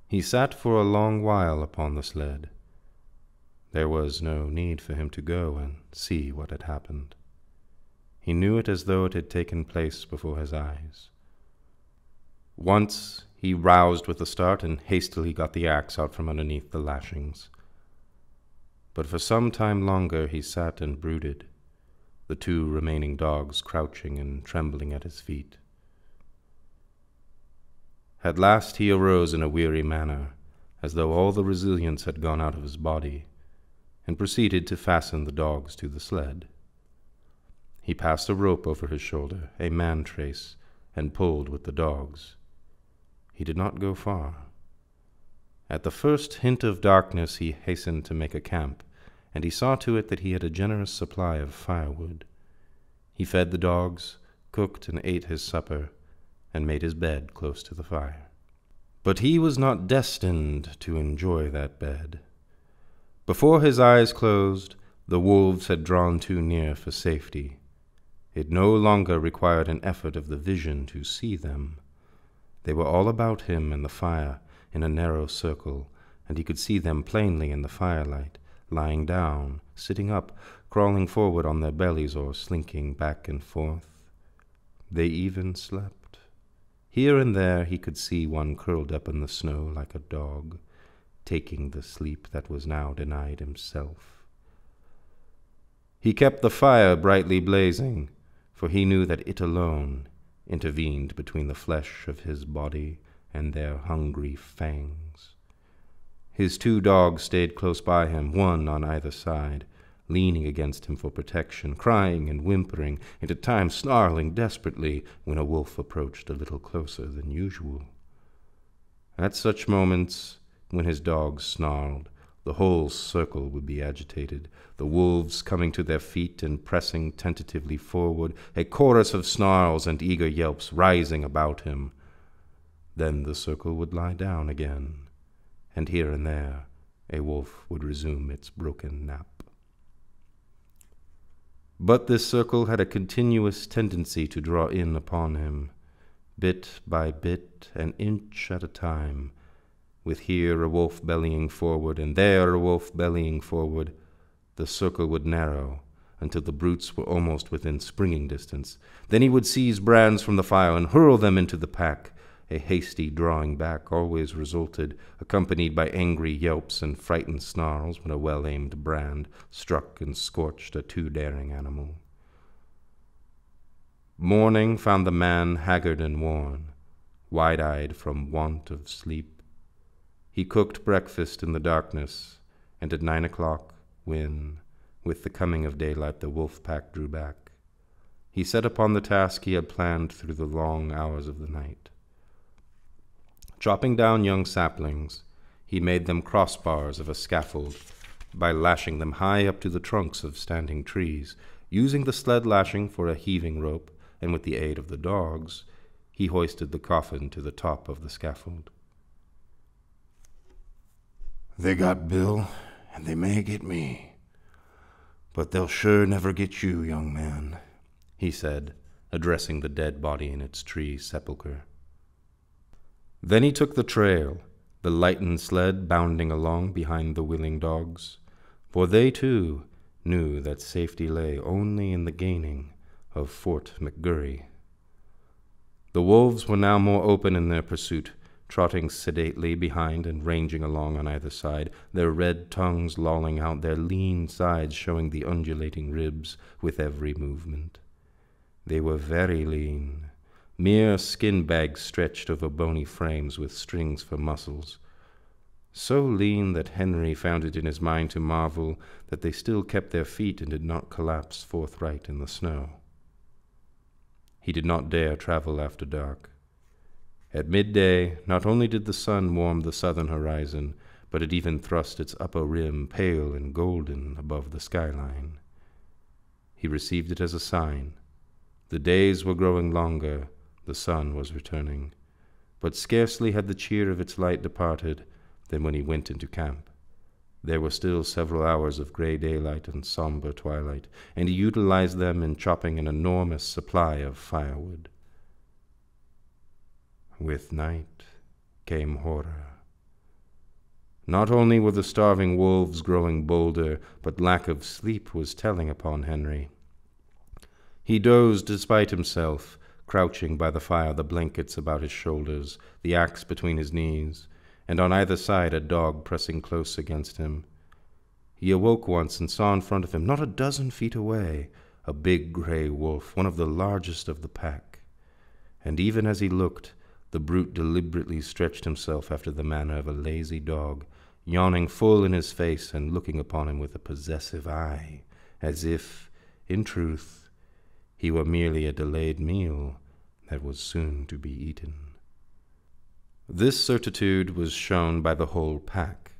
He sat for a long while upon the sled. There was no need for him to go and see what had happened. He knew it as though it had taken place before his eyes. Once he roused with a start and hastily got the axe out from underneath the lashings but for some time longer he sat and brooded, the two remaining dogs crouching and trembling at his feet. At last he arose in a weary manner, as though all the resilience had gone out of his body, and proceeded to fasten the dogs to the sled. He passed a rope over his shoulder, a man trace, and pulled with the dogs. He did not go far. At the first hint of darkness, he hastened to make a camp, and he saw to it that he had a generous supply of firewood. He fed the dogs, cooked and ate his supper, and made his bed close to the fire. But he was not destined to enjoy that bed. Before his eyes closed, the wolves had drawn too near for safety. It no longer required an effort of the vision to see them. They were all about him in the fire, in a narrow circle, and he could see them plainly in the firelight, lying down, sitting up, crawling forward on their bellies, or slinking back and forth. They even slept. Here and there he could see one curled up in the snow like a dog, taking the sleep that was now denied himself. He kept the fire brightly blazing, for he knew that it alone intervened between the flesh of his body and their hungry fangs. His two dogs stayed close by him, one on either side, leaning against him for protection, crying and whimpering, and at times snarling desperately when a wolf approached a little closer than usual. At such moments, when his dogs snarled, the whole circle would be agitated, the wolves coming to their feet and pressing tentatively forward, a chorus of snarls and eager yelps rising about him. Then the circle would lie down again, and here and there a wolf would resume its broken nap. But this circle had a continuous tendency to draw in upon him, bit by bit, an inch at a time, with here a wolf bellying forward and there a wolf bellying forward. The circle would narrow until the brutes were almost within springing distance. Then he would seize brands from the fire and hurl them into the pack. A hasty drawing back always resulted, accompanied by angry yelps and frightened snarls when a well aimed brand struck and scorched a too daring animal. Morning found the man haggard and worn, wide eyed from want of sleep. He cooked breakfast in the darkness, and at nine o'clock, when, with the coming of daylight, the wolf pack drew back, he set upon the task he had planned through the long hours of the night. Chopping down young saplings, he made them crossbars of a scaffold by lashing them high up to the trunks of standing trees, using the sled lashing for a heaving rope, and with the aid of the dogs, he hoisted the coffin to the top of the scaffold. They got Bill, and they may get me. But they'll sure never get you, young man, he said, addressing the dead body in its tree sepulchre. Then he took the trail, the lightened sled bounding along behind the willing dogs, for they too knew that safety lay only in the gaining of Fort McGurry. The wolves were now more open in their pursuit, trotting sedately behind and ranging along on either side, their red tongues lolling out, their lean sides showing the undulating ribs with every movement. They were very lean, mere skin bags stretched over bony frames with strings for muscles. So lean that Henry found it in his mind to marvel that they still kept their feet and did not collapse forthright in the snow. He did not dare travel after dark. At midday, not only did the sun warm the southern horizon, but it even thrust its upper rim pale and golden above the skyline. He received it as a sign. The days were growing longer, the sun was returning, but scarcely had the cheer of its light departed than when he went into camp. There were still several hours of gray daylight and somber twilight, and he utilized them in chopping an enormous supply of firewood. With night came horror. Not only were the starving wolves growing bolder, but lack of sleep was telling upon Henry. He dozed despite himself, crouching by the fire, the blankets about his shoulders, the axe between his knees, and on either side a dog pressing close against him. He awoke once and saw in front of him, not a dozen feet away, a big gray wolf, one of the largest of the pack. And even as he looked, the brute deliberately stretched himself after the manner of a lazy dog, yawning full in his face and looking upon him with a possessive eye, as if, in truth, he were merely a delayed meal that was soon to be eaten. This certitude was shown by the whole pack.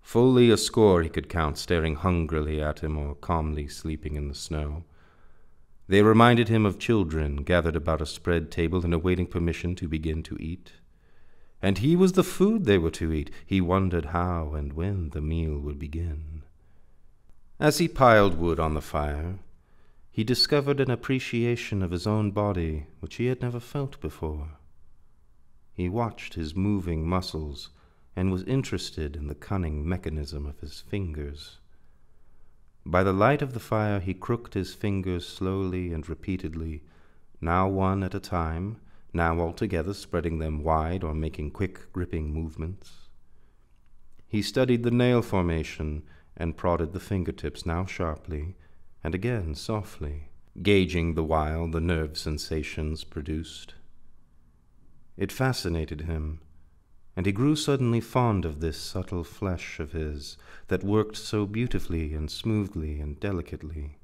Fully a score he could count staring hungrily at him or calmly sleeping in the snow. They reminded him of children gathered about a spread table and awaiting permission to begin to eat. And he was the food they were to eat. He wondered how and when the meal would begin. As he piled wood on the fire, he discovered an appreciation of his own body which he had never felt before. He watched his moving muscles and was interested in the cunning mechanism of his fingers. By the light of the fire, he crooked his fingers slowly and repeatedly, now one at a time, now all together, spreading them wide or making quick gripping movements. He studied the nail formation and prodded the fingertips now sharply, and again softly, gauging the while the nerve sensations produced. It fascinated him, and he grew suddenly fond of this subtle flesh of his that worked so beautifully and smoothly and delicately.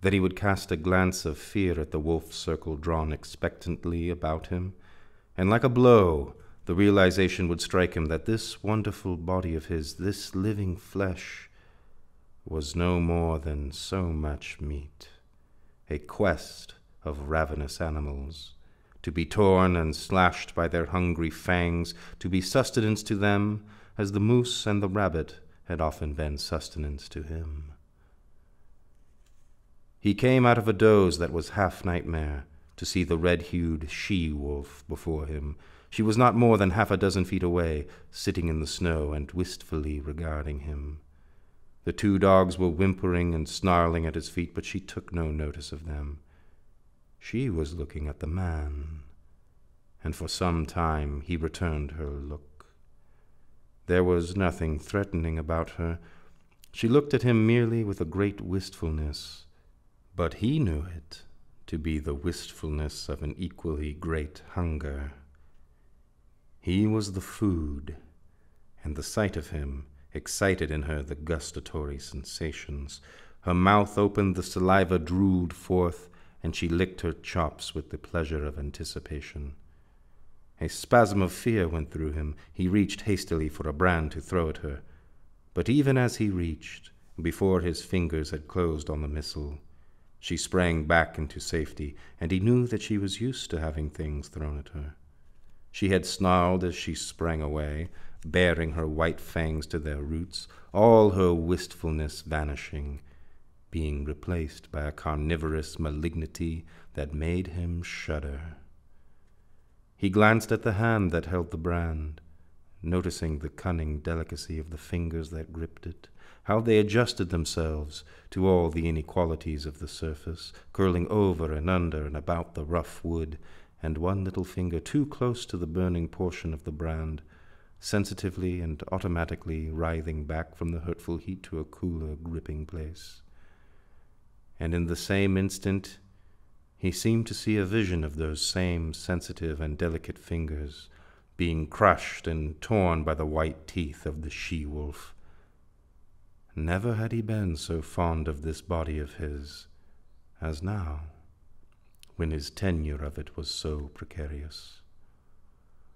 That he would cast a glance of fear at the wolf circle drawn expectantly about him, and like a blow, the realization would strike him that this wonderful body of his, this living flesh, was no more than so much meat, a quest of ravenous animals, to be torn and slashed by their hungry fangs, to be sustenance to them as the moose and the rabbit had often been sustenance to him. He came out of a doze that was half nightmare to see the red hued she wolf before him. She was not more than half a dozen feet away, sitting in the snow and wistfully regarding him. The two dogs were whimpering and snarling at his feet, but she took no notice of them. She was looking at the man, and for some time he returned her look. There was nothing threatening about her. She looked at him merely with a great wistfulness, but he knew it to be the wistfulness of an equally great hunger. He was the food, and the sight of him excited in her the gustatory sensations. Her mouth opened, the saliva drooled forth, and she licked her chops with the pleasure of anticipation. A spasm of fear went through him. He reached hastily for a brand to throw at her. But even as he reached, before his fingers had closed on the missile, she sprang back into safety, and he knew that she was used to having things thrown at her. She had snarled as she sprang away, baring her white fangs to their roots, all her wistfulness vanishing, being replaced by a carnivorous malignity that made him shudder. He glanced at the hand that held the brand, noticing the cunning delicacy of the fingers that gripped it, how they adjusted themselves to all the inequalities of the surface, curling over and under and about the rough wood, and one little finger too close to the burning portion of the brand, sensitively and automatically writhing back from the hurtful heat to a cooler gripping place. And in the same instant, he seemed to see a vision of those same sensitive and delicate fingers being crushed and torn by the white teeth of the she wolf. Never had he been so fond of this body of his as now, when his tenure of it was so precarious.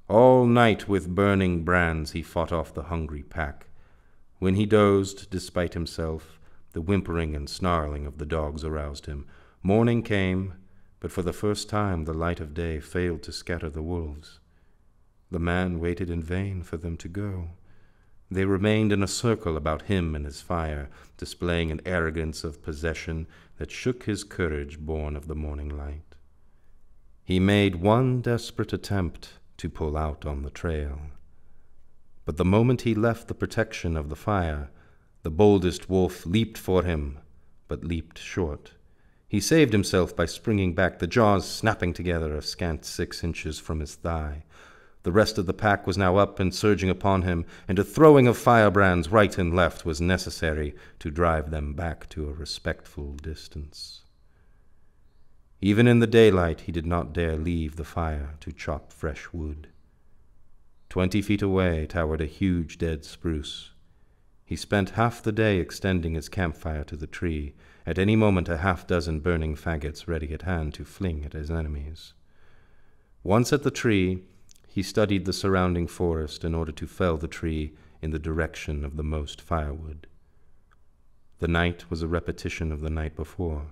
All night with burning brands he fought off the hungry pack. When he dozed, despite himself, the whimpering and snarling of the dogs aroused him. Morning came, but for the first time the light of day failed to scatter the wolves. The man waited in vain for them to go. They remained in a circle about him and his fire, displaying an arrogance of possession that shook his courage born of the morning light. He made one desperate attempt to pull out on the trail. But the moment he left the protection of the fire, the boldest wolf leaped for him, but leaped short. He saved himself by springing back, the jaws snapping together a scant six inches from his thigh. The rest of the pack was now up and surging upon him, and a throwing of firebrands right and left was necessary to drive them back to a respectful distance. Even in the daylight, he did not dare leave the fire to chop fresh wood. Twenty feet away towered a huge dead spruce. He spent half the day extending his campfire to the tree, at any moment a half dozen burning faggots ready at hand to fling at his enemies. Once at the tree, he studied the surrounding forest in order to fell the tree in the direction of the most firewood. The night was a repetition of the night before,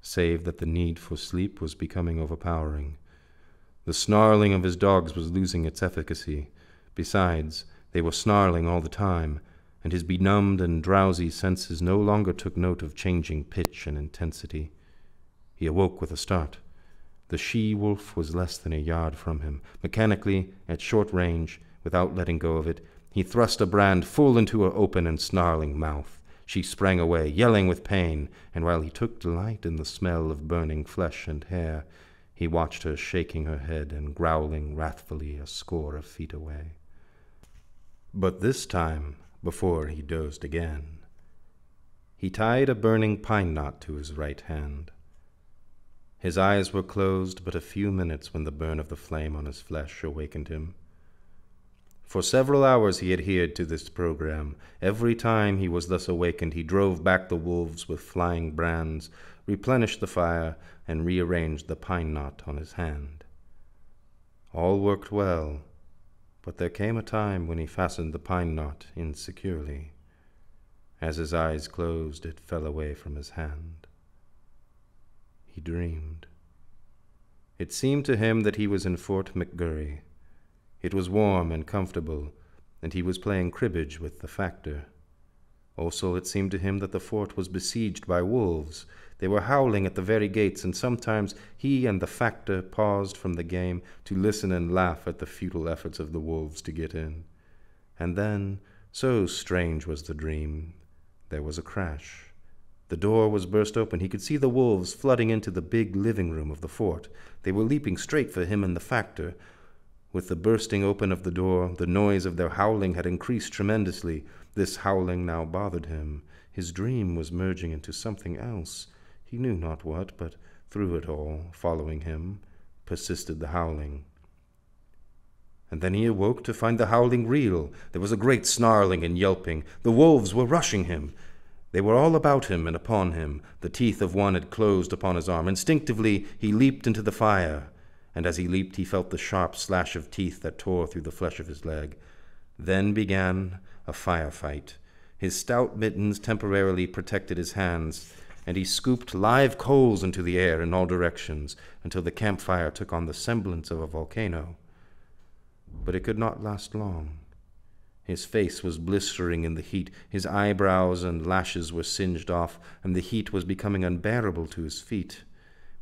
save that the need for sleep was becoming overpowering. The snarling of his dogs was losing its efficacy. Besides, they were snarling all the time, and his benumbed and drowsy senses no longer took note of changing pitch and intensity. He awoke with a start. The she wolf was less than a yard from him. Mechanically, at short range, without letting go of it, he thrust a brand full into her open and snarling mouth. She sprang away, yelling with pain, and while he took delight in the smell of burning flesh and hair, he watched her shaking her head and growling wrathfully a score of feet away. But this time, before he dozed again, he tied a burning pine knot to his right hand. His eyes were closed but a few minutes when the burn of the flame on his flesh awakened him. For several hours he adhered to this program. Every time he was thus awakened, he drove back the wolves with flying brands, replenished the fire, and rearranged the pine knot on his hand. All worked well, but there came a time when he fastened the pine knot insecurely. As his eyes closed, it fell away from his hand he dreamed. It seemed to him that he was in Fort McGurry. It was warm and comfortable, and he was playing cribbage with the factor. Also, it seemed to him that the fort was besieged by wolves. They were howling at the very gates, and sometimes he and the factor paused from the game to listen and laugh at the futile efforts of the wolves to get in. And then, so strange was the dream, there was a crash. The door was burst open. He could see the wolves flooding into the big living room of the fort. They were leaping straight for him and the factor. With the bursting open of the door, the noise of their howling had increased tremendously. This howling now bothered him. His dream was merging into something else. He knew not what, but through it all, following him, persisted the howling. And then he awoke to find the howling real. There was a great snarling and yelping. The wolves were rushing him. They were all about him and upon him. The teeth of one had closed upon his arm. Instinctively he leaped into the fire, and as he leaped he felt the sharp slash of teeth that tore through the flesh of his leg. Then began a firefight. His stout mittens temporarily protected his hands, and he scooped live coals into the air in all directions until the campfire took on the semblance of a volcano. But it could not last long. His face was blistering in the heat, his eyebrows and lashes were singed off, and the heat was becoming unbearable to his feet.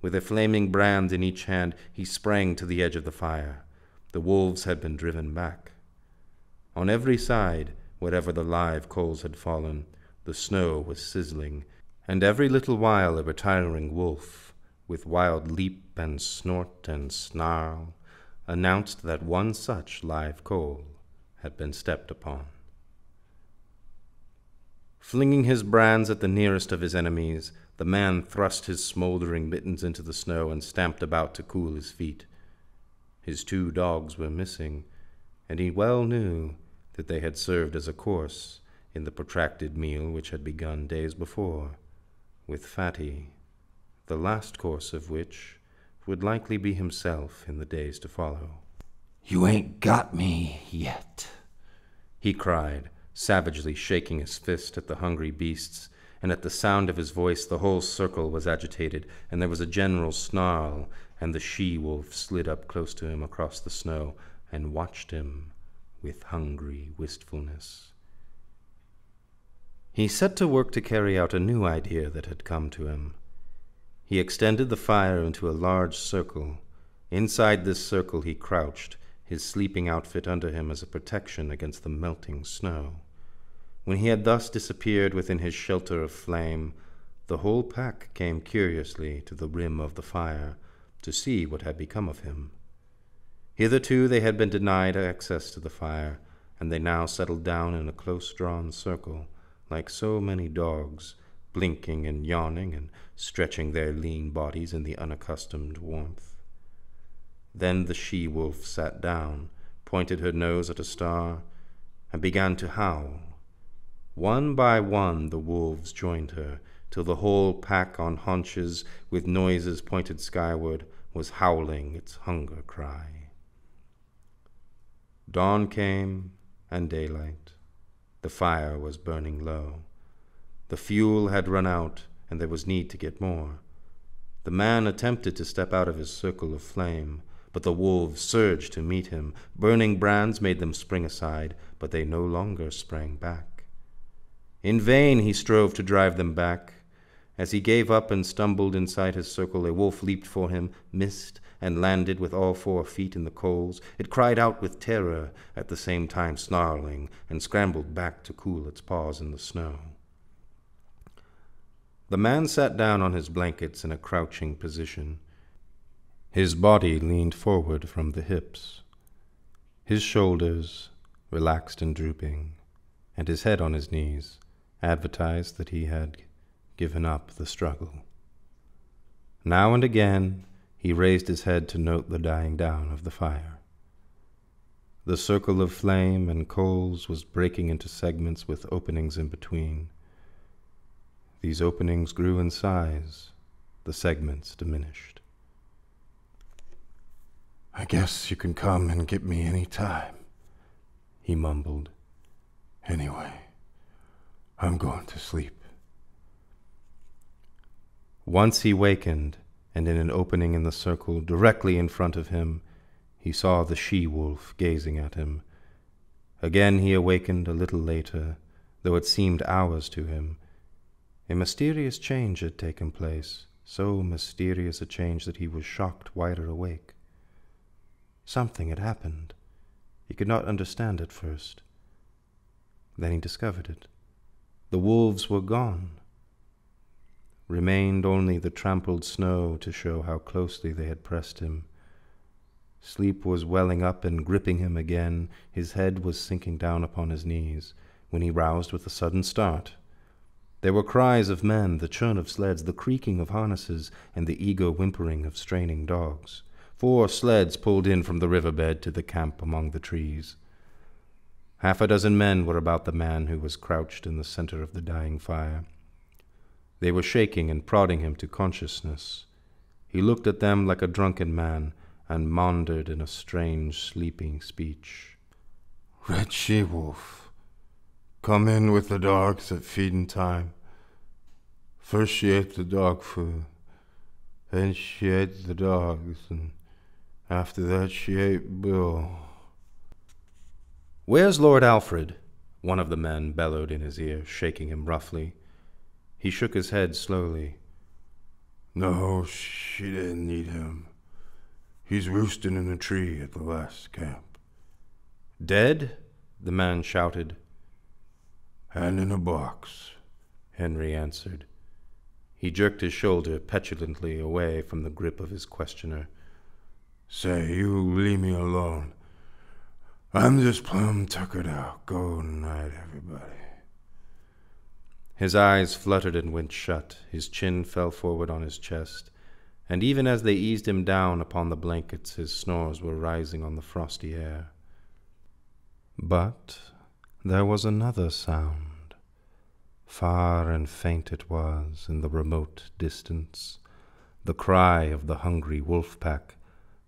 With a flaming brand in each hand, he sprang to the edge of the fire. The wolves had been driven back. On every side, wherever the live coals had fallen, the snow was sizzling, and every little while a retiring wolf, with wild leap and snort and snarl, announced that one such live coal had been stepped upon. Flinging his brands at the nearest of his enemies, the man thrust his smoldering mittens into the snow and stamped about to cool his feet. His two dogs were missing, and he well knew that they had served as a course in the protracted meal which had begun days before, with Fatty, the last course of which would likely be himself in the days to follow. You ain't got me yet, he cried, savagely shaking his fist at the hungry beasts, and at the sound of his voice the whole circle was agitated, and there was a general snarl, and the she wolf slid up close to him across the snow and watched him with hungry wistfulness. He set to work to carry out a new idea that had come to him. He extended the fire into a large circle. Inside this circle he crouched, his sleeping outfit under him as a protection against the melting snow. When he had thus disappeared within his shelter of flame, the whole pack came curiously to the rim of the fire to see what had become of him. Hitherto they had been denied access to the fire, and they now settled down in a close drawn circle, like so many dogs, blinking and yawning and stretching their lean bodies in the unaccustomed warmth. Then the she wolf sat down, pointed her nose at a star, and began to howl. One by one the wolves joined her, till the whole pack on haunches, with noses pointed skyward, was howling its hunger cry. Dawn came, and daylight. The fire was burning low. The fuel had run out, and there was need to get more. The man attempted to step out of his circle of flame, but the wolves surged to meet him. Burning brands made them spring aside, but they no longer sprang back. In vain he strove to drive them back. As he gave up and stumbled inside his circle, a wolf leaped for him, missed, and landed with all four feet in the coals. It cried out with terror, at the same time snarling, and scrambled back to cool its paws in the snow. The man sat down on his blankets in a crouching position. His body leaned forward from the hips, his shoulders relaxed and drooping, and his head on his knees advertised that he had given up the struggle. Now and again he raised his head to note the dying down of the fire. The circle of flame and coals was breaking into segments with openings in between. These openings grew in size, the segments diminished. I guess you can come and get me any time, he mumbled. Anyway, I'm going to sleep. Once he wakened, and in an opening in the circle directly in front of him, he saw the she wolf gazing at him. Again he awakened a little later, though it seemed hours to him. A mysterious change had taken place, so mysterious a change that he was shocked wider awake. Something had happened. He could not understand at first. Then he discovered it. The wolves were gone. Remained only the trampled snow to show how closely they had pressed him. Sleep was welling up and gripping him again. His head was sinking down upon his knees when he roused with a sudden start. There were cries of men, the churn of sleds, the creaking of harnesses, and the eager whimpering of straining dogs. Four sleds pulled in from the riverbed to the camp among the trees. Half a dozen men were about the man who was crouched in the center of the dying fire. They were shaking and prodding him to consciousness. He looked at them like a drunken man and maundered in a strange, sleeping speech. Red she wolf, come in with the dogs at feeding time. First she ate the dog food, then she ate the dogs, and after that she ate Bill. Where's Lord Alfred? One of the men bellowed in his ear, shaking him roughly. He shook his head slowly. No, she didn't need him. He's roosting in a tree at the last camp. Dead? The man shouted. And in a box, Henry answered. He jerked his shoulder petulantly away from the grip of his questioner. Say, you leave me alone. I'm just plumb tuckered out. Go night, everybody. His eyes fluttered and went shut. His chin fell forward on his chest, and even as they eased him down upon the blankets, his snores were rising on the frosty air. But there was another sound. Far and faint it was in the remote distance, the cry of the hungry wolf pack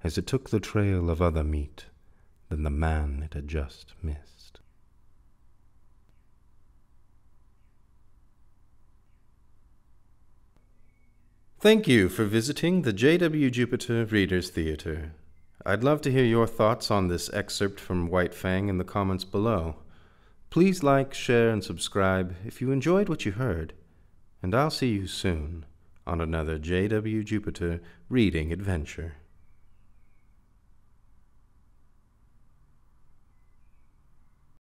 as it took the trail of other meat than the man it had just missed. Thank you for visiting the J.W. Jupiter Readers Theater. I'd love to hear your thoughts on this excerpt from White Fang in the comments below. Please like, share, and subscribe if you enjoyed what you heard, and I'll see you soon on another J.W. Jupiter reading adventure.